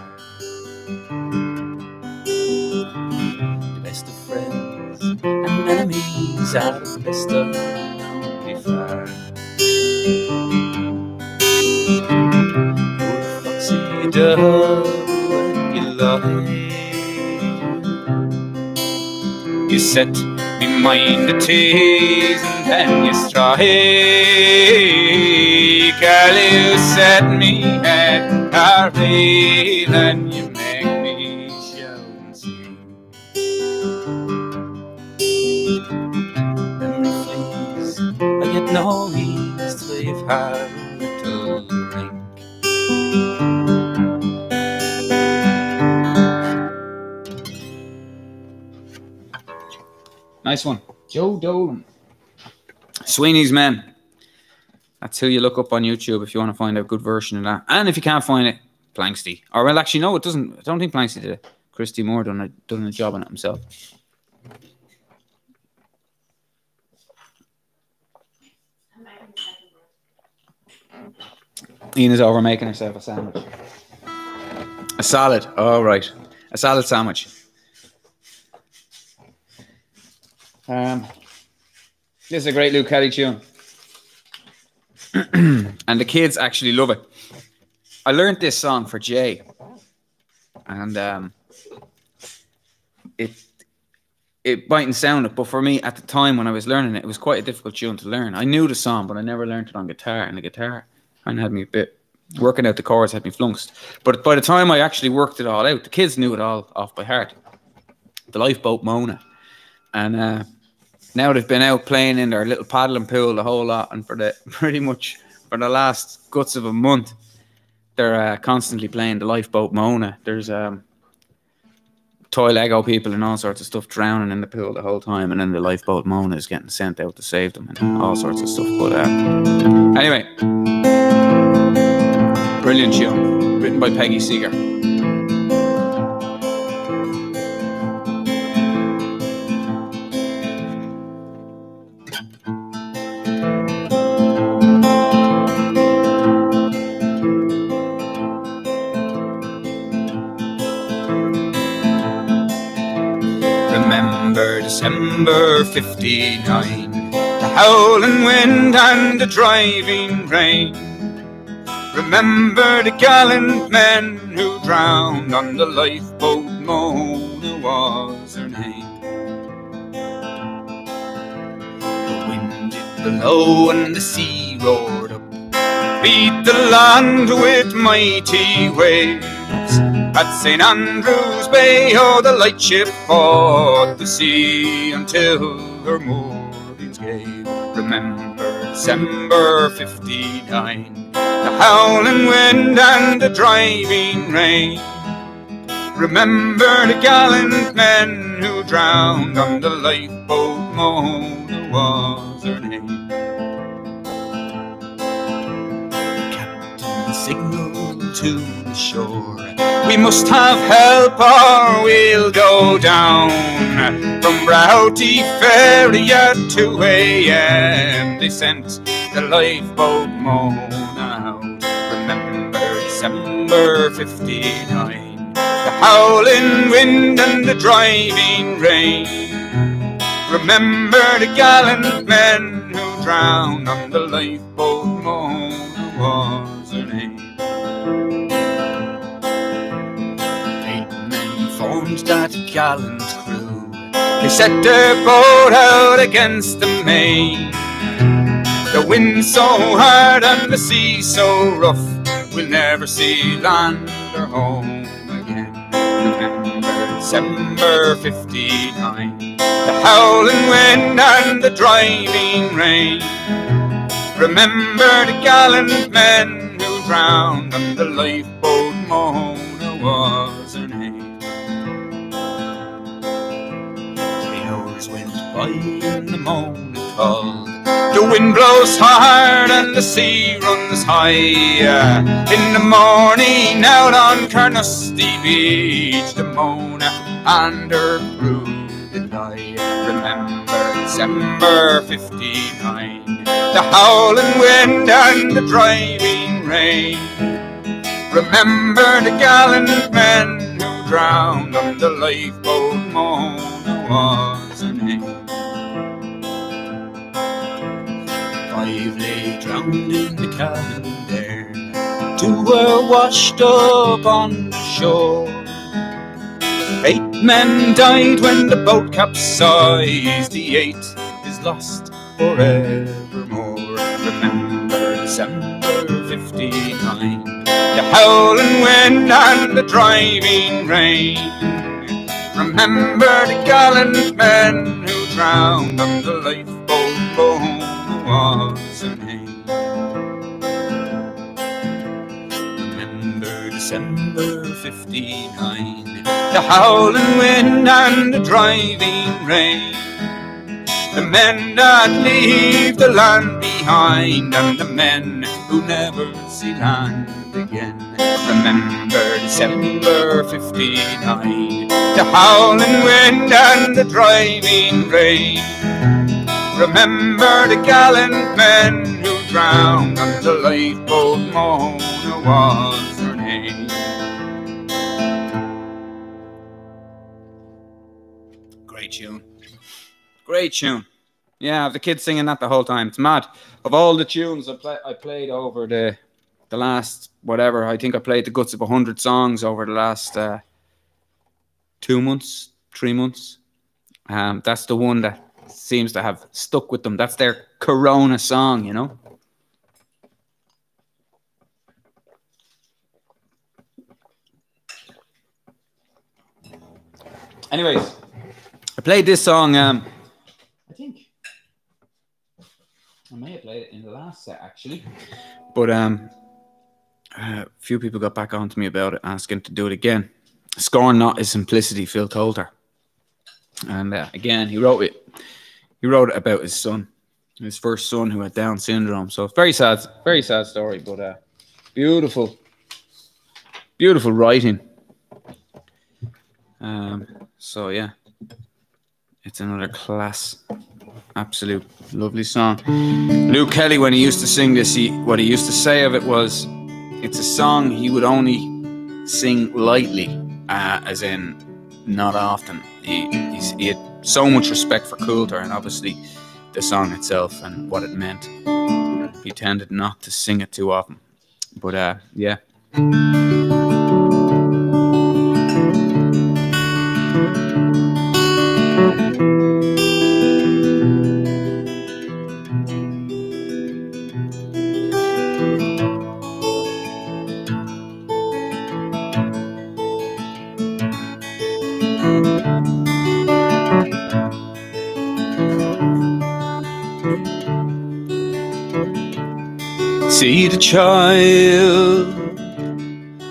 The best of friends and enemies are the best of dove when you lie. You set me mind at ease and then you strike. Girl, you set me head a reel and you make me shout and sing. Memory flees, I get no ease till you've had Nice one. Joe Dolan. Sweeney's Men. That's who you look up on YouTube if you want to find a good version of that. And if you can't find it, Planxty. Or well actually no, it doesn't I don't think Planxty did it. Christy Moore done a done a job on it himself. Ina is over making herself a sandwich. A salad. Oh right. A salad sandwich. Um, this is a great Luke Kelly tune. and the kids actually love it. I learned this song for Jay. And um, it it mightn't sound it, but for me at the time when I was learning it, it was quite a difficult tune to learn. I knew the song, but I never learned it on guitar. And the guitar kind of had me a bit working out the chords had me flunked. But by the time I actually worked it all out, the kids knew it all off by heart. The lifeboat Mona. And uh, now they've been out playing in their little paddling pool the whole lot, and for the pretty much for the last guts of a month, they're uh, constantly playing the lifeboat Mona. There's um, toy Lego people and all sorts of stuff drowning in the pool the whole time, and then the lifeboat Mona is getting sent out to save them and all sorts of stuff. But uh, anyway, brilliant show, written by Peggy Seeger. December 59. The howling wind and the driving rain. Remember the gallant men who drowned on the lifeboat Mona was her name. The wind did and the sea roared up, beat the land with mighty waves. At St. Andrew's Bay, oh, the lightship fought the sea until her moorings gave. Remember December 59, the howling wind and the driving rain. Remember the gallant men who drowned on the lifeboat Mona was her name. Captain signaled to shore. We must have help or we'll go down. From Broughty Ferry at 2 a.m. They sent the lifeboat Mona out. Remember December 59. The howling wind and the driving rain. Remember the gallant men who drowned on the lifeboat Mona that gallant crew. They set their boat out against the main. The wind so hard and the sea so rough, we'll never see land or home again. Remember December 59, the howling wind and the driving rain. Remember the gallant men who drowned on the lifeboat Mona was by and the Mona called. The wind blows hard and the sea runs high. In the morning, out on Carnoustie Beach, the Mona and her crew did lie. Remember December 59, the howling wind and the driving rain. Remember the gallant men drowned on the lifeboat Mona was her name. Five lay drowned in the cabin there. Two were washed up on the shore. Eight men died when the boat capsized. The eighth is lost forevermore. Remember December 59. The howling wind and the driving rain. Remember the gallant men who drowned on the lifeboat was her name. Remember December 59, the howling wind and the driving rain. The men that leave the land behind and the men who never see land again. Remember December 59, the howling wind and the driving rain. Remember the gallant men who drowned on the lifeboat Mona was her name. Great tune. Great tune. Yeah, the kids singing that the whole time. It's mad. Of all the tunes I, play, I played over the the last whatever, I think I played the guts of hundred songs over the last uh, two months, three months. Um, that's the one that seems to have stuck with them. That's their Corona song, you know. Anyways, I played this song. Um, I think I may have played it in the last set actually, but um, a few people got back on to me about it, asking to do it again. Scorn not his simplicity, Phil Coulter. And uh, again, he wrote it. He wrote it about his son, his first son who had Down syndrome. So very sad, very sad story, but uh, beautiful, beautiful writing. Um, so yeah, it's another class, absolute lovely song. Luke Kelly, when he used to sing this, he what he used to say of it was, it's a song he would only sing lightly, uh, as in not often. He, he had so much respect for Coulter and obviously the song itself and what it meant. He tended not to sing it too often. But uh, yeah. The child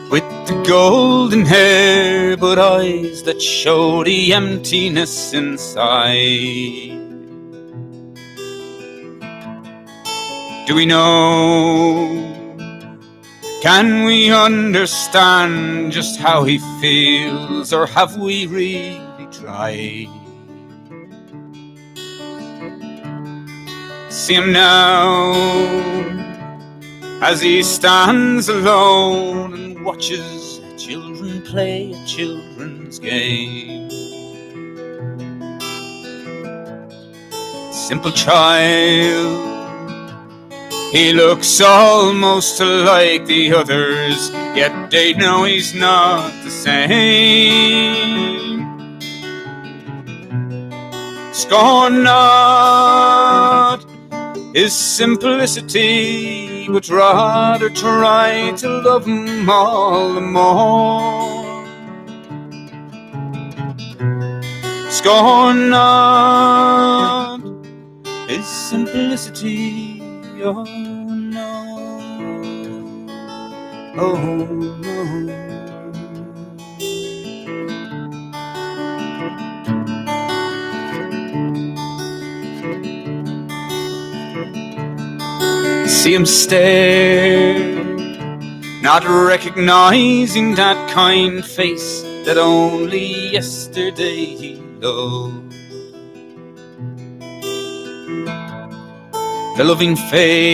with the golden hair, but eyes that show the emptiness inside. Do we know? Can we understand just how he feels, or have we really tried? See him now as he stands alone and watches children play a children's game. Simple child, he looks almost like the others, yet they know he's not the same. Scorn not his simplicity, but rather try to love him all the more. Scorn not his simplicity, oh no, oh no. See him stare, not recognizing that kind face that only yesterday he loved. The loving face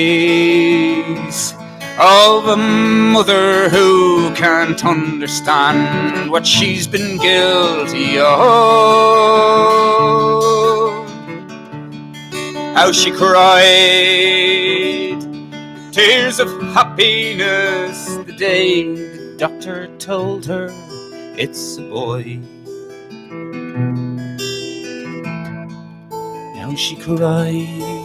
of a mother who can't understand what she's been guilty of. How she cried tears of happiness the day the doctor told her it's a boy. Now she cries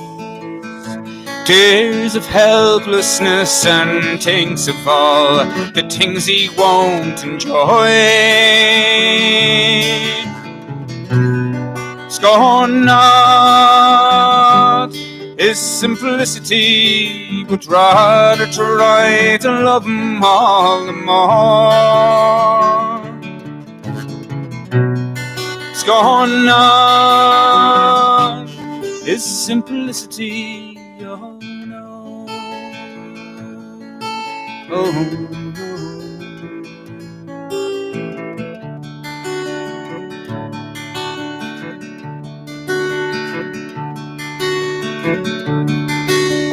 tears of helplessness and thinks of all the things he won't enjoy. Scorn not his simplicity, but rather try to love him all the more. Scorn not his simplicity, oh no, oh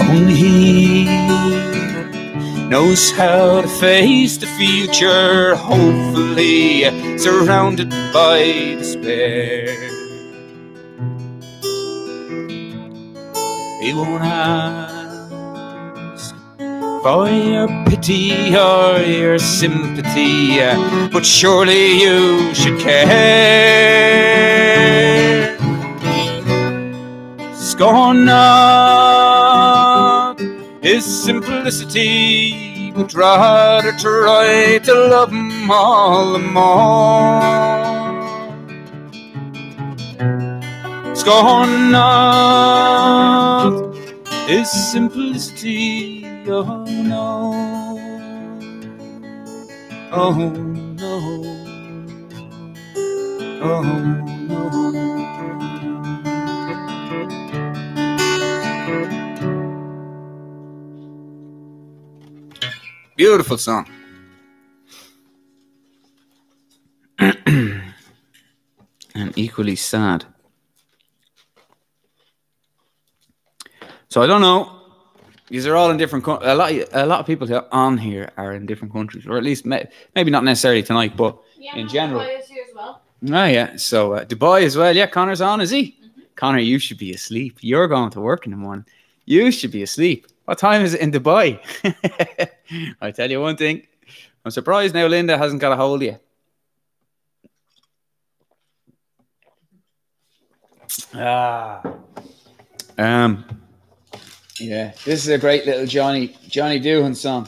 Only he knows how to face the future, hopefully surrounded by despair. He won't ask for your pity or your sympathy, but surely you should care. Scorn not his simplicity, but rather try to love him all the more. Scorn not his simplicity, oh no, oh no, oh no. Beautiful song. and equally sad. So I don't know. These are all in different. Co- a lot. A lot of people here on here are in different countries, or at least may, maybe not necessarily tonight, but Yeah, In no, general. Toya's here as well. Oh yeah. So uh, Dubai as well. Yeah, Connor's on, is he? Connor, you should be asleep. You're going to work in the morning. You should be asleep. What time is it in Dubai? I tell you one thing. I'm surprised now Linda hasn't got a hold of you. Ah. Um. Yeah, this is a great little Johnny Johnny Duhan song.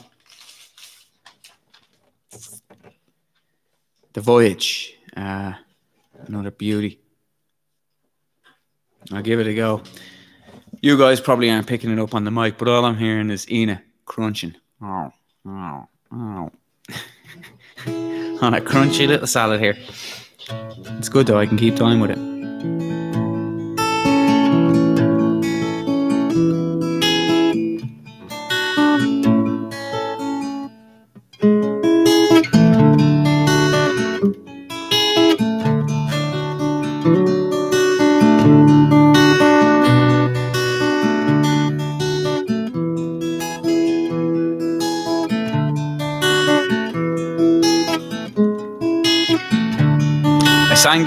The Voyage. Uh, another beauty. I'll give it a go. You guys probably aren't picking it up on the mic, but all I'm hearing is Ina crunching. Oh, oh, oh. on a crunchy little salad here. It's good though, I can keep time with it.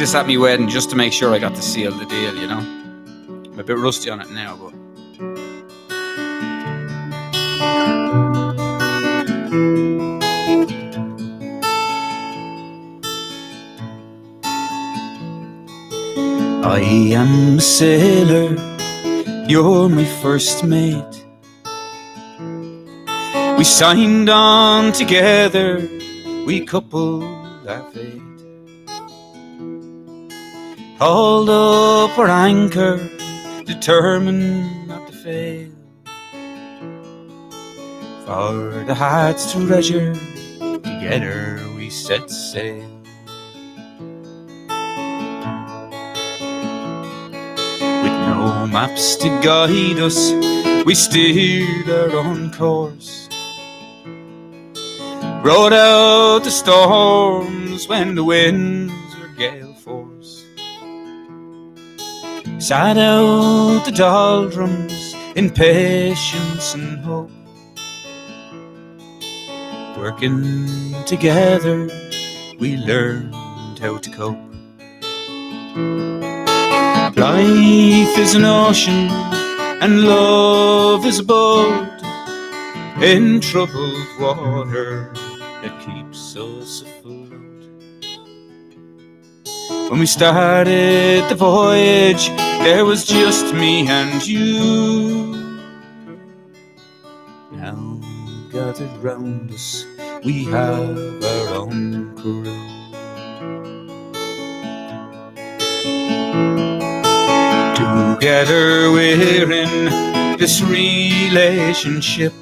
This at my wedding just to make sure I got to seal the deal, you know. I'm a bit rusty on it now, but. I am a sailor, you're my first mate. We signed on together, we coupled our fate. Hauled up our anchor, determined not to fail. For the heart's to treasure, together we set sail. With no maps to guide us, we steered our own course. Rode out the storms when the winds were gale. Sat out the doldrums in patience and hope. Working together, we learned how to cope. Life is an ocean, and love is a boat in troubled water that keeps us afloat. When we started the voyage, there was just me and you. Now gathered round us, we have our own crew. Together we're in this relationship.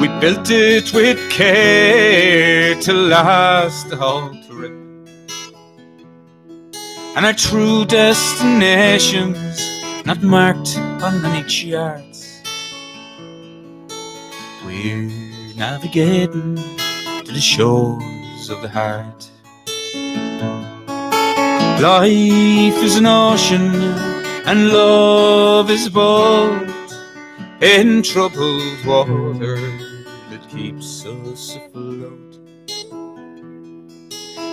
We built it with care to last the whole trip. And our true destinations not marked on any charts. We're navigating to the shores of the heart. Life is an ocean and love is a boat in troubled water that keeps us afloat.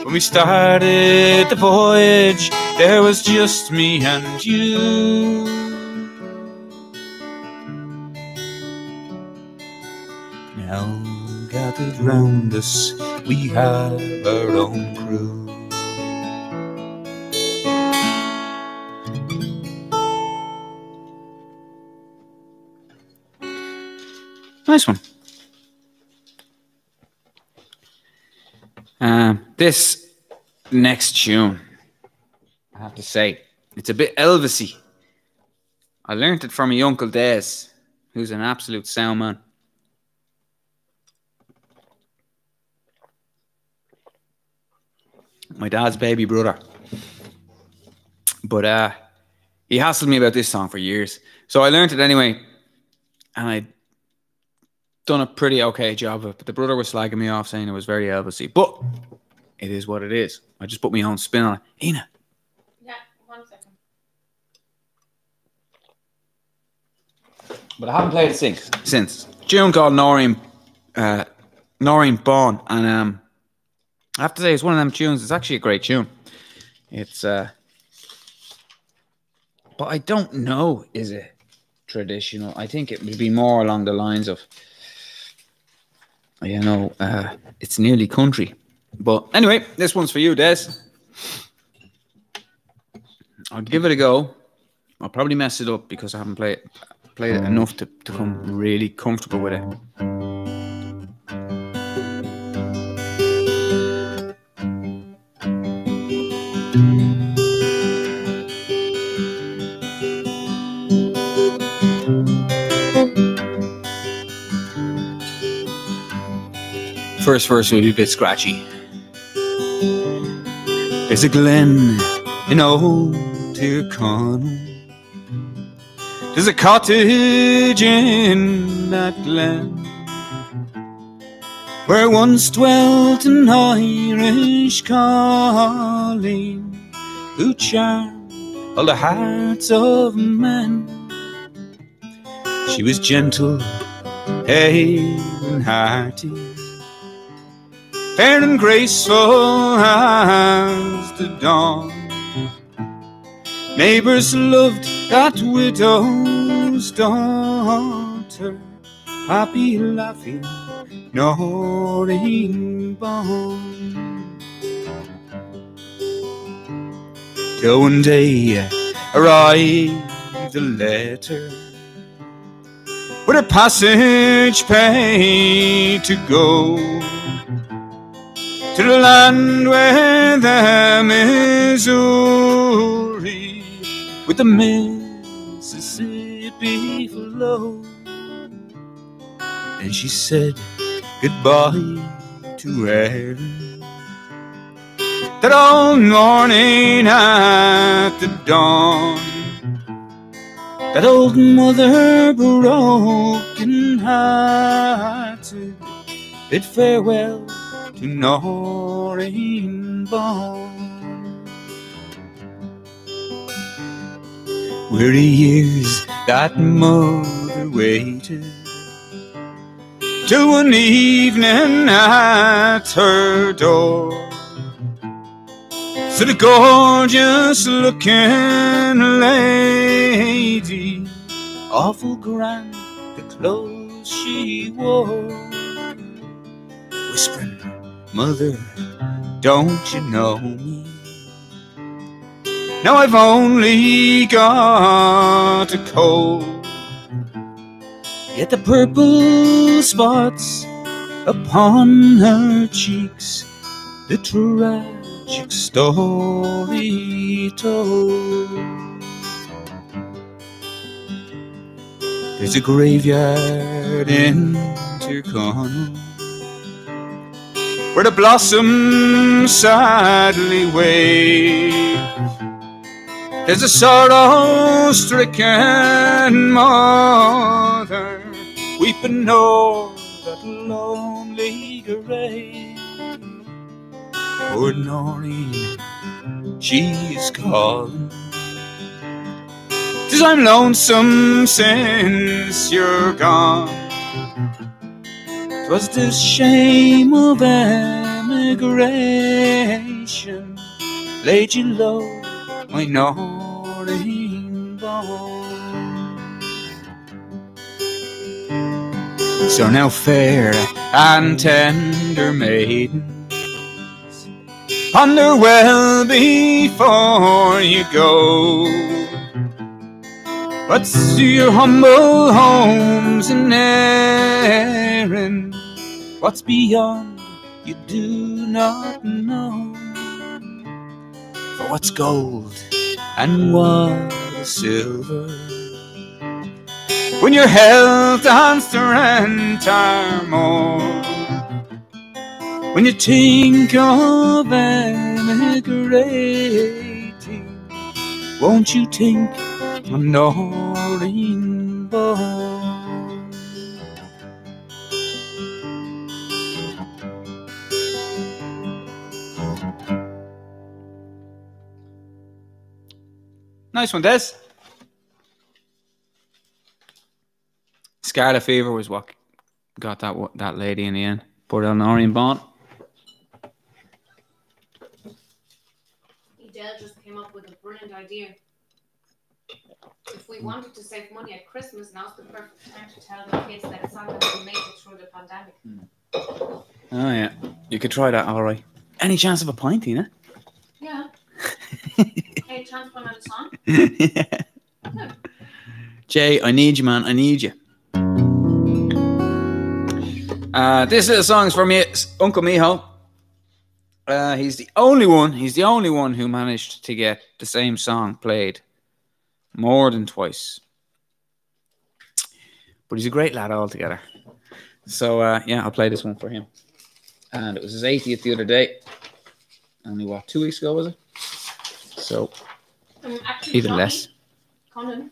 When we started the voyage, there was just me and you. Now gathered round us, we have our own crew. Nice one. Um, this next tune, I have to say, it's a bit Elvisy. I learnt it from my uncle Des, who's an absolute sound man. My dad's baby brother. But uh, he hassled me about this song for years. So I learnt it anyway. And I done a pretty okay job of it. But the brother was slagging me off, saying it was very Elvisy. But it is what it is. I just put my own spin on it. Ina, Yeah, one second. but I haven't played it since. Since June called Noreen, uh, Noreen Bawn, and um, I have to say, it's one of them tunes. It's actually a great tune. It's, uh, but I don't know, is it traditional? I think it would be more along the lines of, you know, uh, it's nearly country. But anyway, this one's for you, Des. I'll give it a go. I'll probably mess it up because I haven't played played it enough to, to come really comfortable with it. First verse will be a bit scratchy. There's a glen in old Tyrconnell. There's a cottage in that glen where once dwelt an Irish colleen who charmed all the hearts of men. She was gentle, hale and hearty, fair and graceful as the dawn. Neighbors loved that widow's daughter, happy, laughing, Noreen Bawn. Till one day arrived a letter with a passage paid to go to the land where the Missouri with the Mississippi flow. And she said goodbye to Erin. That old morning at the dawn, that old mother broken hearted bid farewell to Noreen Bawn. Weary years that mother waited till an evening at her door stood a gorgeous looking lady, awful grand the clothes she wore, whispering, Mother, don't you know me? Now I've only got a cold. Yet the purple spots upon her cheeks, the tragic story told. There's a graveyard in Tyrconnell where the blossoms sadly wave. There's a sorrow stricken mother weeping o'er that lonely grave. Poor Noreen, she's calling. Cause I'm lonesome since you're gone. 'Twas the shame of emigration laid you low, my Noreen Bawn. So now, fair and tender maidens, ponder well before you go. What's to your humble homes and errand? What's beyond you do not know. For what's gold and what is silver? When your health and strength are more. When you think of emigrating, won't you think of Noreen Bawn? Nice one, Des. Scarlet fever was what got that that lady in the end. Put on Noreen Bawn. Dell just came up with a brilliant idea. If we wanted to save money at Christmas, now's the perfect time to tell the kids that Santa will make it through the pandemic. Hmm. Oh yeah, you could try that. All right. Any chance of a pint, Tina? Yeah. hey, song? yeah. Jay, I need you, man. I need you. Uh, this is a song for me, Uncle Miho. Uh, he's the only one. He's the only one who managed to get the same song played more than twice. But he's a great lad altogether. So uh, yeah, I'll play this one for him. And it was his 80th the other day. Only what, two weeks ago was it? So Um, actually, even Johnny less. Conan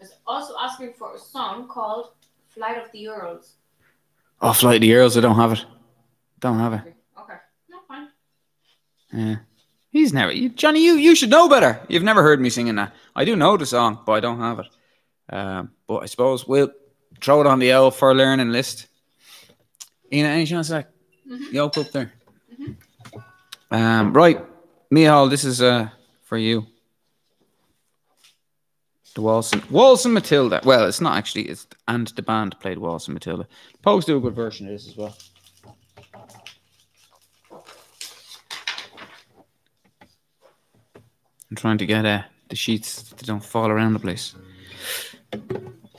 is also asking for a song called Flight of the Earls. Oh, Flight of the Earls, I don't have it. Don't have it. Okay. No, fine. Yeah. He's never you, Johnny. You you should know better. You've never heard me singing that. I do know the song, but I don't have it. Um, but I suppose we'll throw it on the L for learning list. Ina, any chance that? Mhm. Yoke up there. Um, right, Mihal, this is uh for you. The Waltzing Waltzing Matilda. Well, it's not actually. It's and the band played Waltzing Matilda. Pogues do a good version of this as well. I'm trying to get uh, the sheets that don't fall around the place.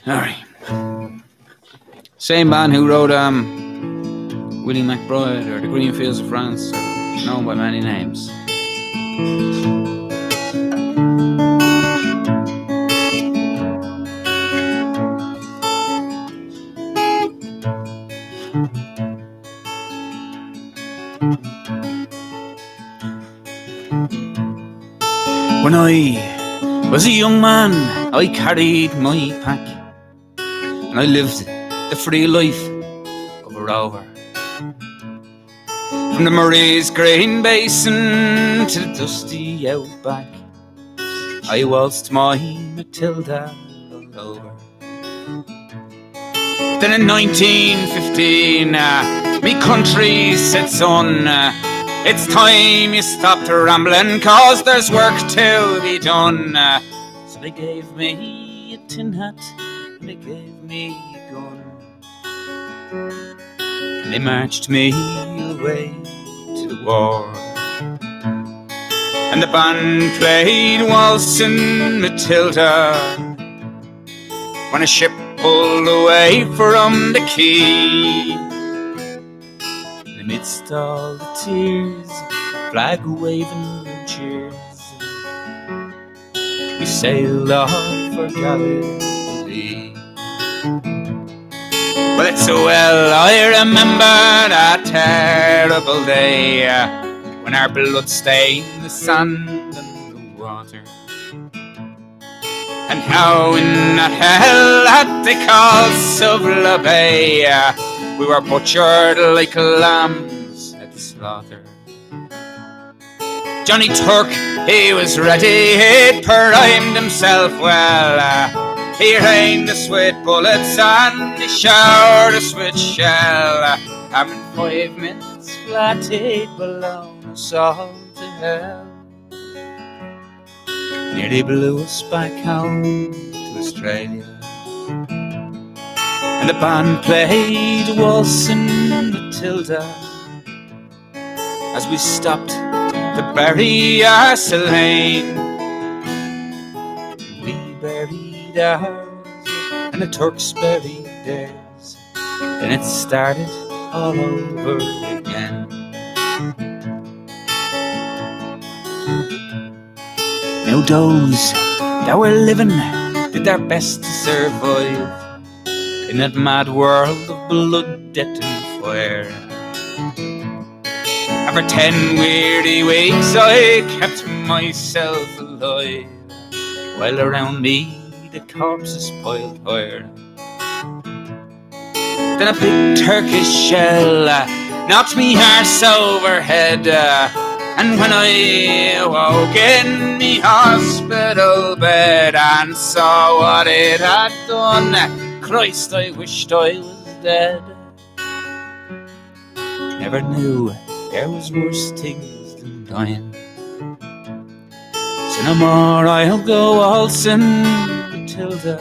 All right. Same band who wrote um, Willie McBride or The Green Fields of France, known by many names. When I was a young man, I carried my pack and I lived the free life of a rover. From the Murray's Grain Basin to the dusty outback, I waltzed my Matilda all over. Then in 1915, uh, me country said, son, uh, it's time you stopped rambling, cause there's work to be done. So they gave me a tin hat, and they gave me a gun. And they marched me away to the war. And the band played Waltzing Matilda when a ship pulled away from the quay. Amidst all the tears, flag waving and cheers, we sailed off for Gallipoli. Well, it's so well I remember that terrible day when our blood stained the sand and the water. And how in that hell that they call Suvla Bay we were butchered like lambs at the slaughter. Johnny Turk, he was ready, he'd primed himself well. uh, he rained us with bullets and he showered us with shell. uh, in five minutes flat, he'd blown us all to hell. Nearly blew us back home to Australia. And the band played Waltzing Matilda as we stopped to bury our Selene. We buried ours, and the Turks buried theirs. and it started all over again. Now those that were living did their best to survive in that mad world of blood, death, and fire. And for ten weary weeks I kept myself alive, while around me the corpses piled higher. Then a big Turkish shell uh, knocked me arse overhead, uh, and when I awoke in me hospital bed and saw what it had done, Christ, I wished I was dead. Never knew there was worse things than dying. So no more I'll go waltzing Matilda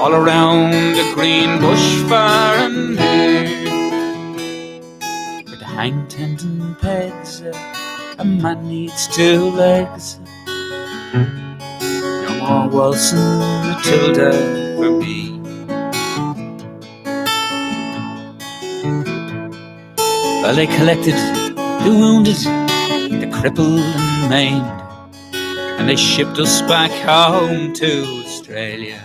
all around the green bush far and near. For the hang ten pegs, a man needs two legs. More waltzing Matilda for me. Well, they collected the wounded, the crippled and maimed, and they shipped us back home to Australia.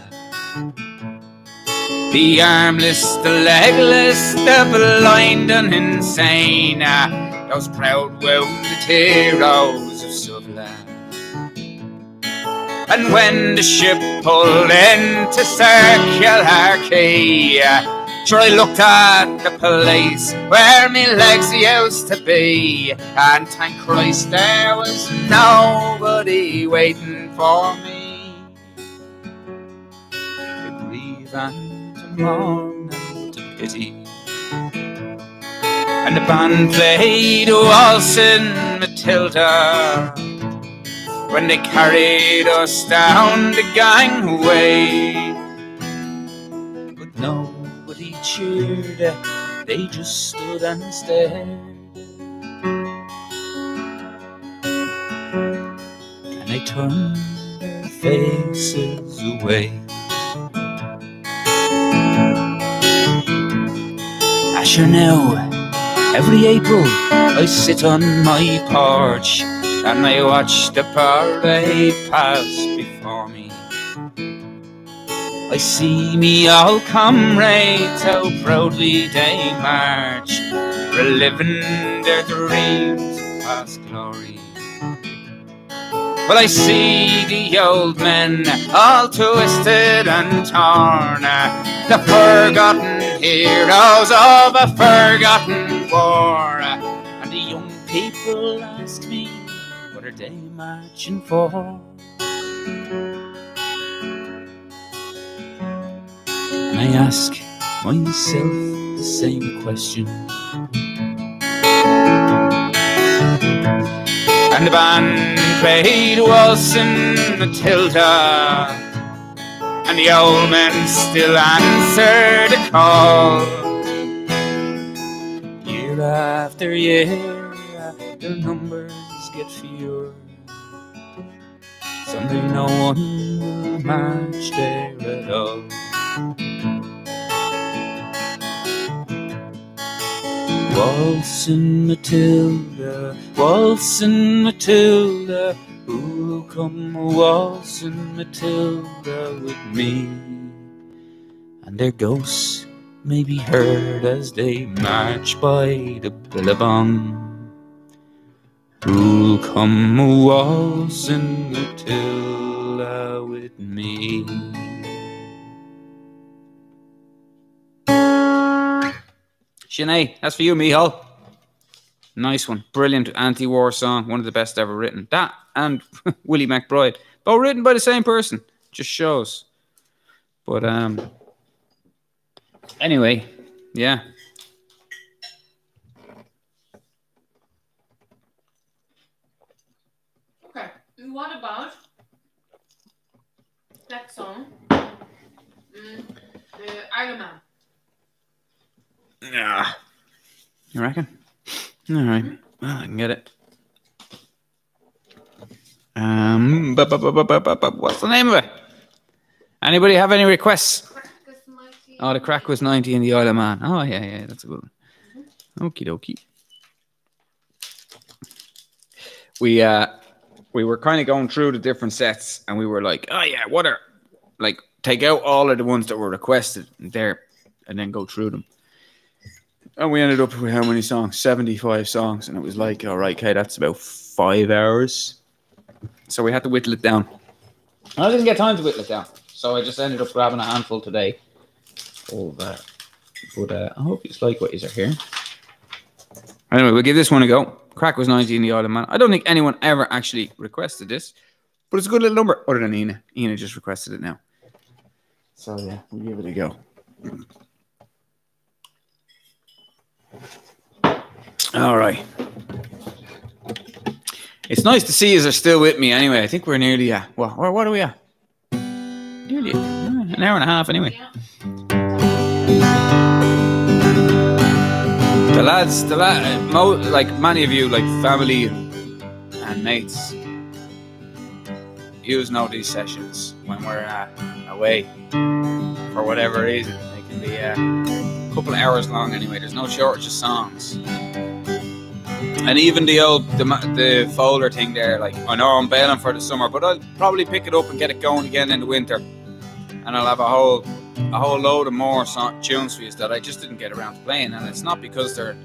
The armless, the legless, the blind and insane, those proud wounded heroes of Suvla. And when the ship pulled into Circular Quay, Sure, I looked at the place where me legs used to be, and thank Christ there was nobody waiting for me. To grieve and to mourn and to pity. And the band played Matilda when they carried us down the gangway. But nobody cheered, they just stood and stared. And they turned their faces away. Asher now, every April I sit on my porch and I watch the parade pass before me. I see me old comrades how proudly they march, reliving their dreams of past glory. But I see the old men all twisted and torn, the forgotten heroes of a forgotten war. And the young people marching for? And I ask myself the same question. And the band played waltzing Matilda, and the old man still answered the call. Year after year, their numbers get fewer. Someday no one march there at all. Waltzing Matilda, waltzing Matilda, who'll come waltzing Matilda with me? And their ghosts may be heard as they march by the billabong. Who'll come waltzing Matilda with me? Sinead, that's for you, Mihal. Nice one. Brilliant anti war song. One of the best ever written. That and Willie McBride. Both written by the same person. Just shows. But um anyway, yeah. What about that song? Mm, the Iron Man. Yeah. You reckon? All right. Well, I can get it. Um, bu- bu- bu- bu- bu- bu- bu- what's the name of it? Anybody have any requests? Crack is mighty. Oh, the crack was 90 in the Isle of Man. Oh, yeah, yeah, that's a good one. Okie dokie. We, uh, we were kind of going through the different sets and we were like, oh, yeah, what are, like, take out all of the ones that were requested there and then go through them. And we ended up with how many songs? 75 songs. And it was like, all right, okay, that's about five hours. So we had to whittle it down. And I didn't get time to whittle it down. So I just ended up grabbing a handful today of that. But uh, I hope you like what is here. Anyway, we'll give this one a go. Crack was 90 in the Isle of Man. I don't think anyone ever actually requested this, but it's a good little number, other than Ina. Ina just requested it now. So yeah, we'll give it a go. All right. It's nice to see you are still with me anyway. I think we're nearly at, well, where, what are we at? Nearly an hour and a half anyway. Yeah. The lads, the lad, mo, like many of you, like family and mates, use know these sessions when we're uh, away for whatever reason. They can be uh, a couple of hours long anyway. There's no shortage of songs. And even the old the, the folder thing there, like I know I'm bailing for the summer, but I'll probably pick it up and get it going again in the winter, and I'll have a whole a whole load of more song, tunes for you that I just didn't get around to playing. And it's not because they're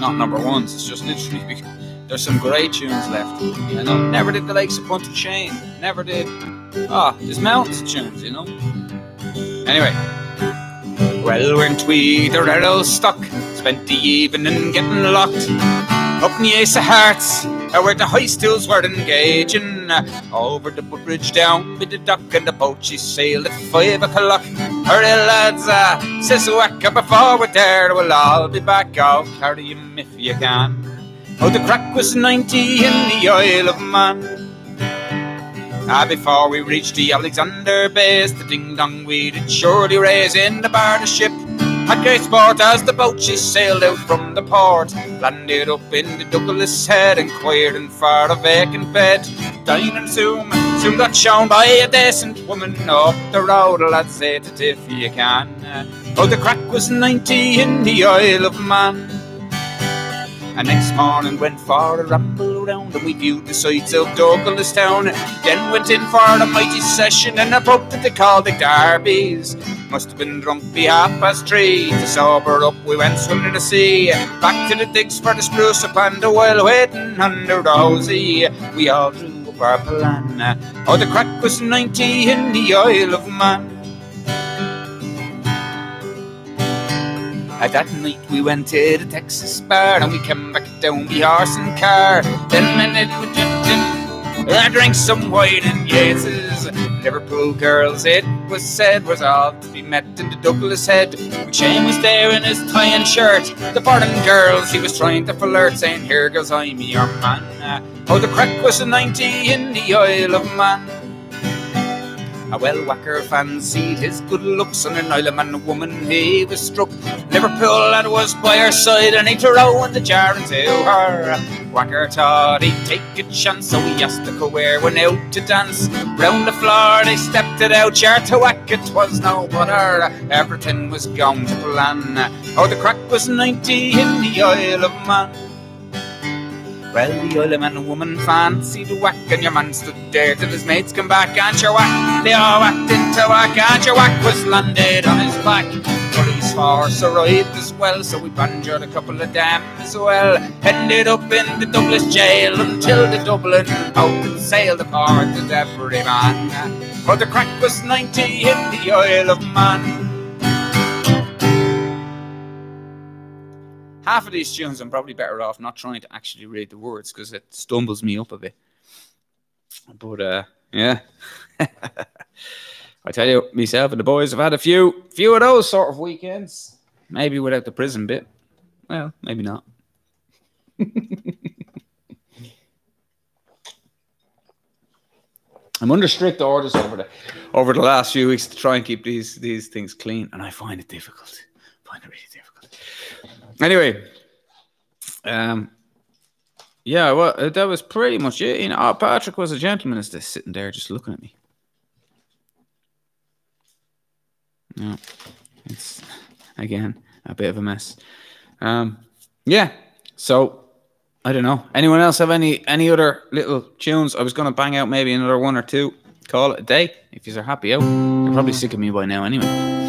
not number ones; it's just literally because there's some great tunes left. You know, never did the likes of Pontchartrain, never did. Ah, there's mountains of tunes, you know. Anyway, well, weren't we the railroad stuck? Spent the evening getting locked up in the Ace of Hearts, where the high stills were engaging. Over the bridge down with the duck and the boat, she sailed at five o'clock. Hurry, lads, uh, says Wacka, before we're there, we'll all be back out. Carry him if you can. Oh, the crack was 90 in the Isle of Man. Ah, before we reached the Alexandra base, the ding dong we did surely raise in the bar the ship. Had great sport as the boat she sailed out from the port, landed up in the Douglas head, inquiring for a vacant bed. Dining soon, soon got shown by a decent woman up the road. Lads, say it if you can. Uh, oh, the crack was 90 in the Isle of Man. And next morning went for a ramble round and we viewed the sights of Douglas town. Then went in for a mighty session and a pub that they called the Darbies. Must have been drunk be half past three. To sober up, we went swimming in the sea. Back to the digs for the spruce up and the while waiting under the hosey. We all drew up our plan. Oh, the crack was 90 in the Isle of Man. That night we went to the Texas bar and we came back down the horse and car. Then minute we jumped in. I drank some wine and Yates's. Liverpool girls, it was said, was all to be met in the Douglas head. Shane was there in his tie and shirt. The foreign girls he was trying to flirt, saying, Here goes I'm your man. Oh, the crack was a 90 in the Isle of Man. A well whacker fancied his good looks on an Isle of Man woman he was struck. Liverpool lad was by her side and he threw in the jar into her. Whacker thought he'd take a chance, so he asked the where went out to dance. Round the floor they stepped it out, jar to whack it was no butter. Everything was gone to plan. Oh, the crack was 90 in the Isle of Man. Well, the of Man woman fancied whack, and your man stood there till his mates come back, and your whack, they all whacked into whack, and your whack was landed on his back. Police force arrived as well, so we banjoed a couple of them as well. Ended up in the Douglas jail until the Dublin boat sailed apart with every man. For the crack was 90 in the Isle of Man. Half of these tunes I'm probably better off not trying to actually read the words because it stumbles me up a bit. But uh, yeah, I tell you, myself and the boys have had a few, few of those sort of weekends. Maybe without the prison bit. Well, maybe not. I'm under strict orders over the over the last few weeks to try and keep these these things clean, and I find it difficult. I find it really. Anyway, um, yeah, well, uh, that was pretty much it. You know, Patrick was a gentleman, is this sitting there just looking at me? No, it's again a bit of a mess. Um, yeah, so I don't know. Anyone else have any any other little tunes? I was gonna bang out maybe another one or two. Call it a day if you are happy out. You're probably sick of me by now anyway.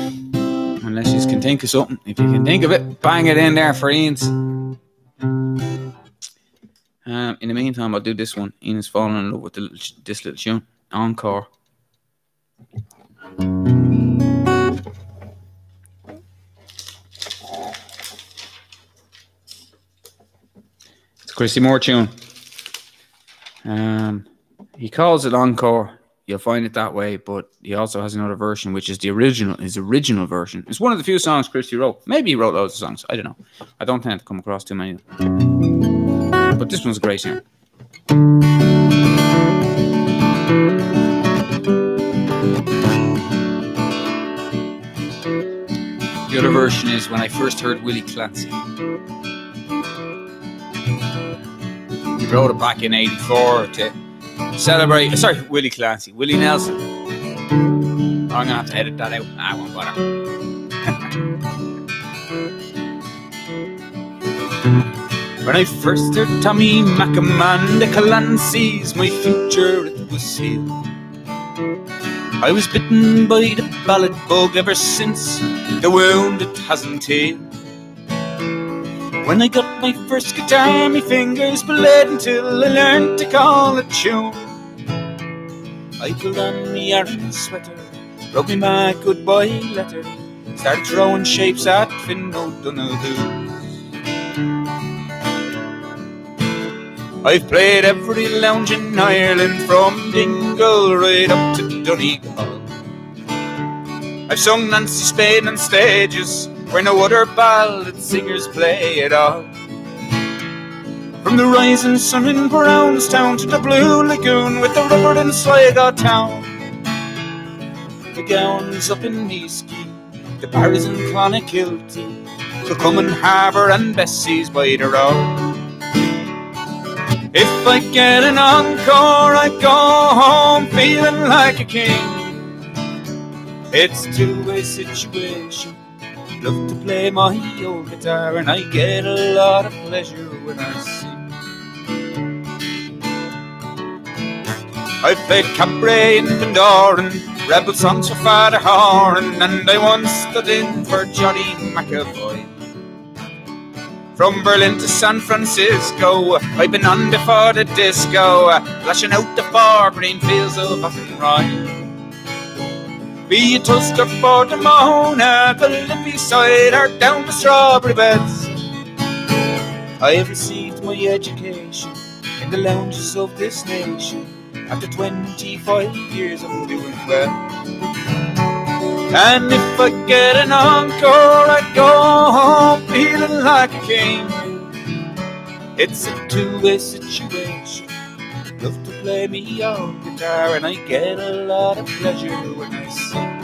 Unless you can think of something. If you can think of it, bang it in there for Ina's. Um, in the meantime, I'll do this one. Ian falling in love with this little tune. Encore. It's a Christy Moore tune. Um, he calls it Encore. You'll find it that way, but he also has another version, which is the original. His original version. It's one of the few songs Christy wrote. Maybe he wrote loads of songs. I don't know. I don't tend to come across too many. But this one's a great tune. The other version is when I first heard Willie Clancy. He wrote it back in 84 to celebrate. Sorry, Willie Clancy. Willie Nelson. I'm going to have to edit that out. I won't bother. When I first heard Tommy Makem, the Clancy's my future it was sealed. I was bitten by the ballad bug ever since the wound it hasn't healed. When I got my first guitar, my fingers bled until I learned to call a tune. I pulled on me Aran sweater, wrote me my goodbye letter, started throwing shapes at Finn O'Donoghue. I've played every lounge in Ireland from Dingle right up to Donegal. I've sung Nancy Spain on stages where no other ballad singers play at all. From the rising sun in Brownstown to the Blue Lagoon with the rubber in Sligo town. The gowns up in Niski, the Barrys in Clonakilty, Kilcummin Harbour and Bessie's by the road. If I get an encore, I go home feeling like a king. It's a two-way situation. Love to play my old guitar, and I get a lot of pleasure when I sing. I've played cabaret in Bundoran, rebel songs for Father Horan, and I once stood in for Johnny McEvoy. From Berlin to San Francisco, I've been on before the disco, lashing out the four green fields of Athenry. Be a Ulster for the Mona, the Liffey side, or down the strawberry beds. I have received my education in the lounges of this nation. After 25 years, I'm doing well. And if I get an encore, I go home feeling like a king. It's a two-way situation. Love to play me on guitar, and I get a lot of pleasure when I sing.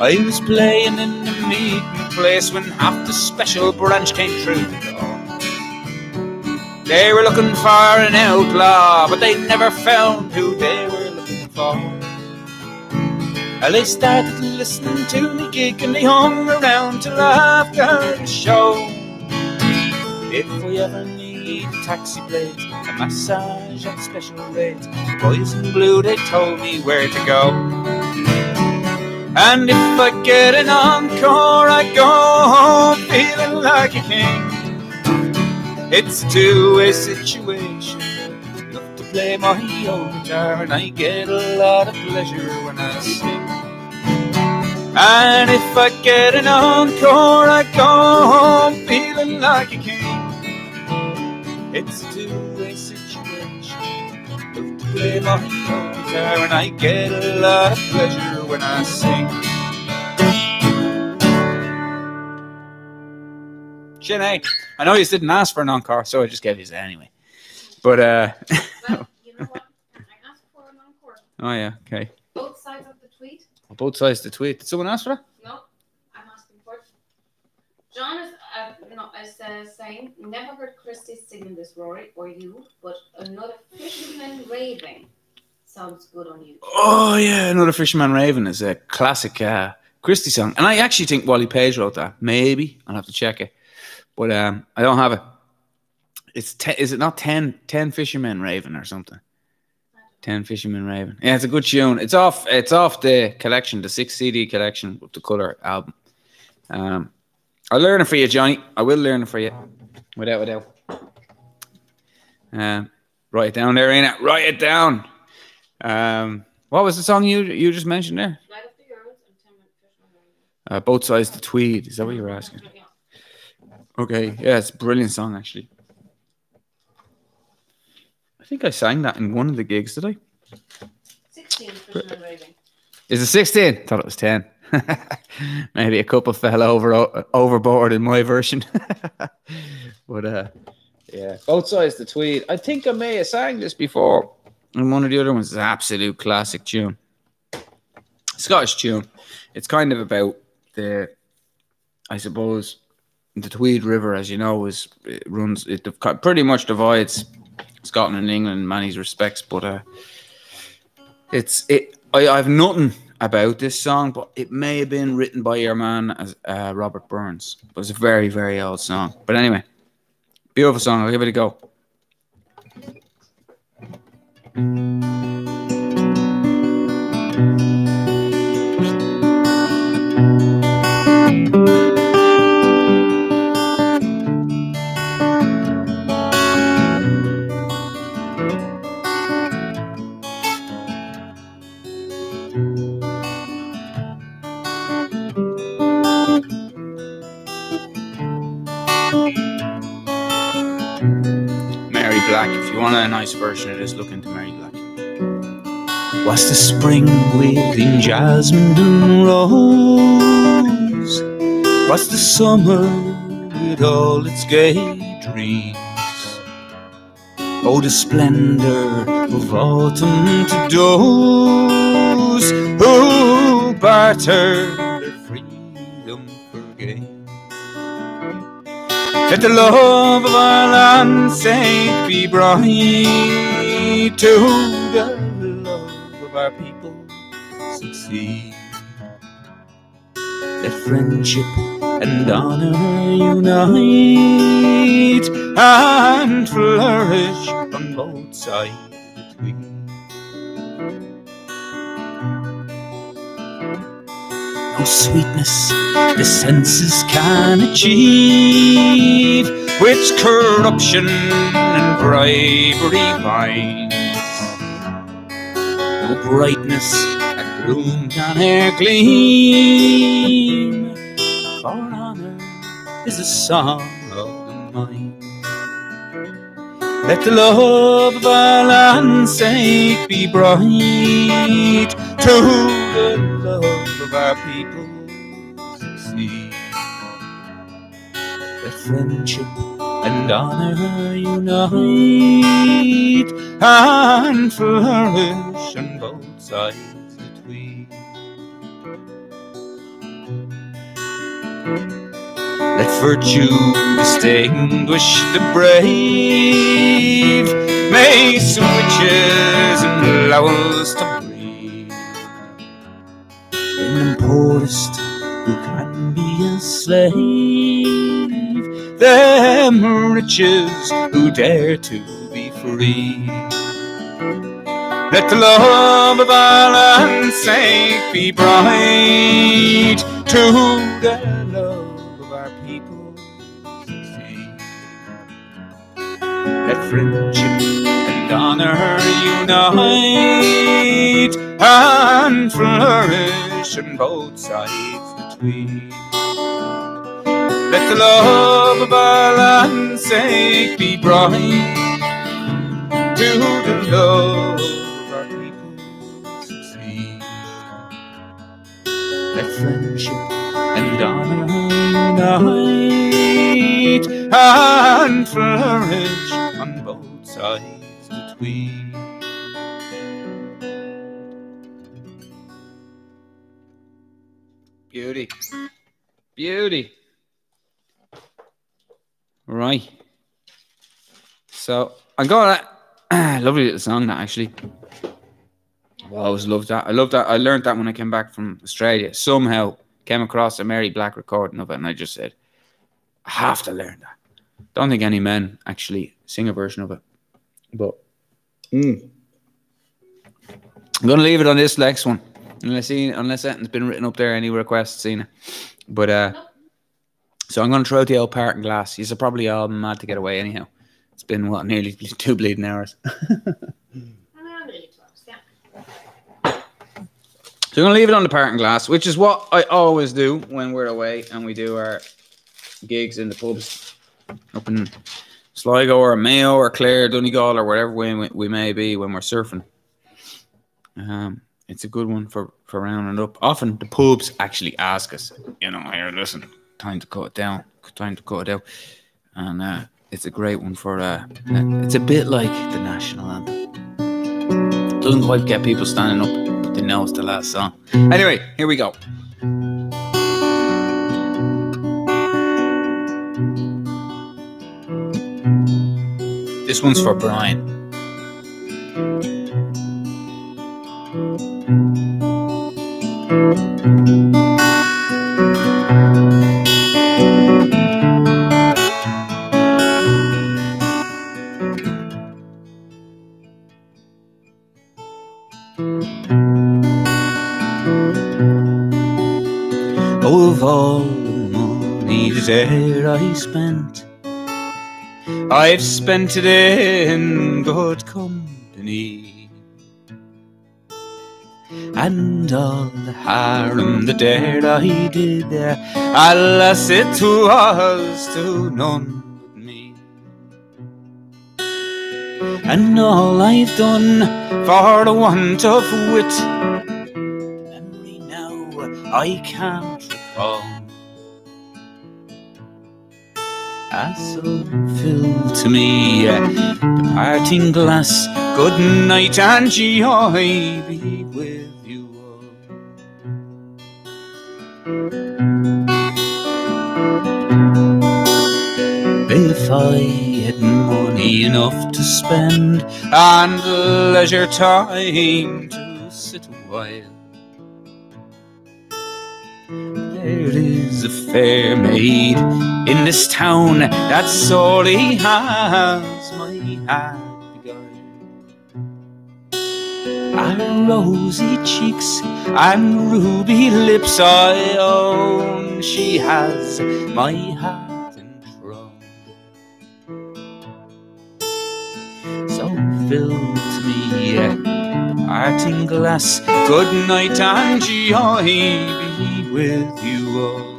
I was playing in the meeting place when half the special branch came through the door. They were looking for an outlaw, but they never found who they were looking for. Well, they started listening to me gig and they hung around till after the show. If we ever need a taxi plate, a massage at special rate, the boys in blue they told me where to go. And if I get an encore, I go home feeling like a king. It's to a two-way situation. Love to play my old guitar, and I get a lot of pleasure when I sing. And if I get an encore, I go home feeling like a king. It's a two-way situation. To play my guitar, and I get a lot of pleasure when I sing. Sinead, I know you didn't ask for an encore, so I just gave you that anyway. But uh, Well, you know what? I asked for an encore. oh yeah, okay. Both sides of the tweed. Both sides of the tweed. Did someone ask for that? No, I'm asking for it. John is, no, uh, saying, never heard Christy singing this, Rory, or you, but another fisherman raving sounds good on you. Oh yeah, another Fisherman Raven is a classic uh, Christy song, and I actually think Wally Page wrote that. Maybe I'll have to check it, but um, I don't have it. It's te- is it not 10, 10 Fishermen Raven or something? Ten Fishermen Raven. Yeah, it's a good tune. It's off. It's off the collection, the six CD collection with the Color album. Um, I'll learn it for you, Johnny. I will learn it for you, without a doubt. Um, write it down there, ain't it? Write it down. Um, what was the song you you just mentioned there? Light up the Earls and Ten Minute Fisherman Raving. Uh, Both sides of the tweed. Is that what you were asking? Okay, yeah, it's a brilliant song actually. I think I sang that in one of the gigs, did I? 16 Fisherman Raving. Is it 16? Thought it was 10. Maybe a couple fell over overboard in my version. but uh Yeah, both sides the tweed. I think I may have sang this before. And one of the other ones is an absolute classic tune. Scottish tune. It's kind of about the, I suppose, the Tweed River, as you know, is it runs it pretty much divides Scotland and England in many respects. But uh, it's it. I, I have nothing about this song, but it may have been written by your man as uh, Robert Burns. It was a very very old song. But anyway, beautiful song. I'll give it a go. Want a nice version of this, look into Mary Black. The spring within jasmine and rose? Was the summer with all its gay dreams? Oh, the splendor of autumn to those who bartered Let the love of our land sake be bright to the love of our people succeed. Let friendship and honor unite and flourish on both sides Sweetness the senses can achieve, which corruption and bribery binds. No brightness that gloom can e'er gleam, for honor is a song of the mind. Let the love of our land's sake be bright to the love our people succeed. Let friendship and honor unite and flourish on both sides between. Let virtue distinguish the brave, may switches and lowels to Poorest who can be a slave, them riches who dare to be free. Let the love of land's sake be bright to the love of our people. Let friendship and honor unite and flourish on both sides between. Let the love of our land's sake be bright to the love of our people succeed. Let friendship and honor unite and flourish on both sides between. Beauty. Beauty. Right. So I got gonna lovely little song that actually. I always loved that. I loved that. I learned that when I came back from Australia. Somehow came across a Mary Black recording of it, and I just said, I have to learn that. Don't think any men actually sing a version of it. But mm. I'm gonna leave it on this next one. Unless he, unless anything's been written up there, any requests, seen it. But uh so I'm gonna throw out the old parting glass. You're probably all mad to get away anyhow. It's been what nearly two bleeding hours. So I'm gonna leave it on the parting glass, which is what I always do when we're away and we do our gigs in the pubs up in Sligo or Mayo or Clare, Donegal or wherever we, we may be when we're surfing. Um, it's a good one for for rounding up. Often the pubs actually ask us, you know, here, listen, time to cut it down, time to cut it out, and uh, it's a great one for. Uh, it's a bit like the national anthem. Doesn't quite get people standing up, but they know it's the last song. Anyway, here we go. This one's for Brian. Of all the money that I spent, I've spent it in good company. And all harm the that I did there, alas, it was to none but me. And all I've done for the want of wit, memory now I can't recall. As filled to me the parting glass, good night and joy be with If I had money enough to spend and leisure time to sit a while. There is a fair maid in this town that sorely has my heart beguiled. And rosy cheeks and ruby lips I own, she has my heart Filled me parting glass, good night and joy be with you all.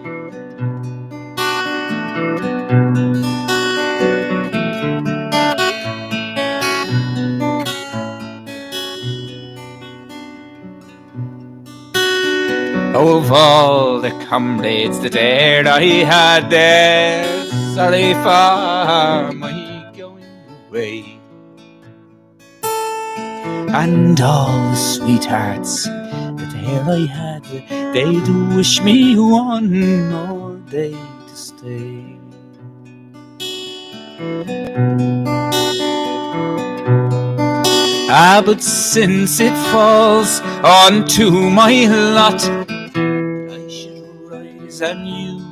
Of all the comrades that e'er I had there, sorry for my going away. And all the sweethearts that e'er I had, they'd wish me one more day to stay. Ah, but since it falls onto my lot, I should rise and you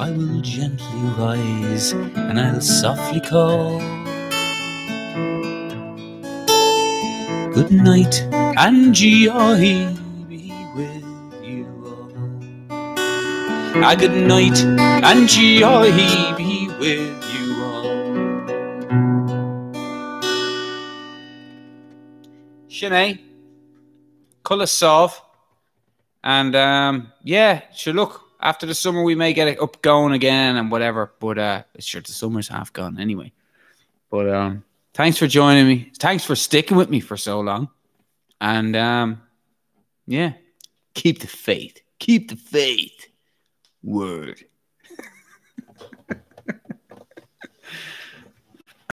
I will gently rise and I'll softly call. Good night and joy be with you all. Ah, good night and joy be with you all. Sinead, colour. And um, yeah, sure. Look, after the summer, we may get it up going again and whatever. But uh, it's sure the summer's half gone anyway. But um, thanks for joining me. Thanks for sticking with me for so long. And um, yeah, keep the faith. Keep the faith. Word.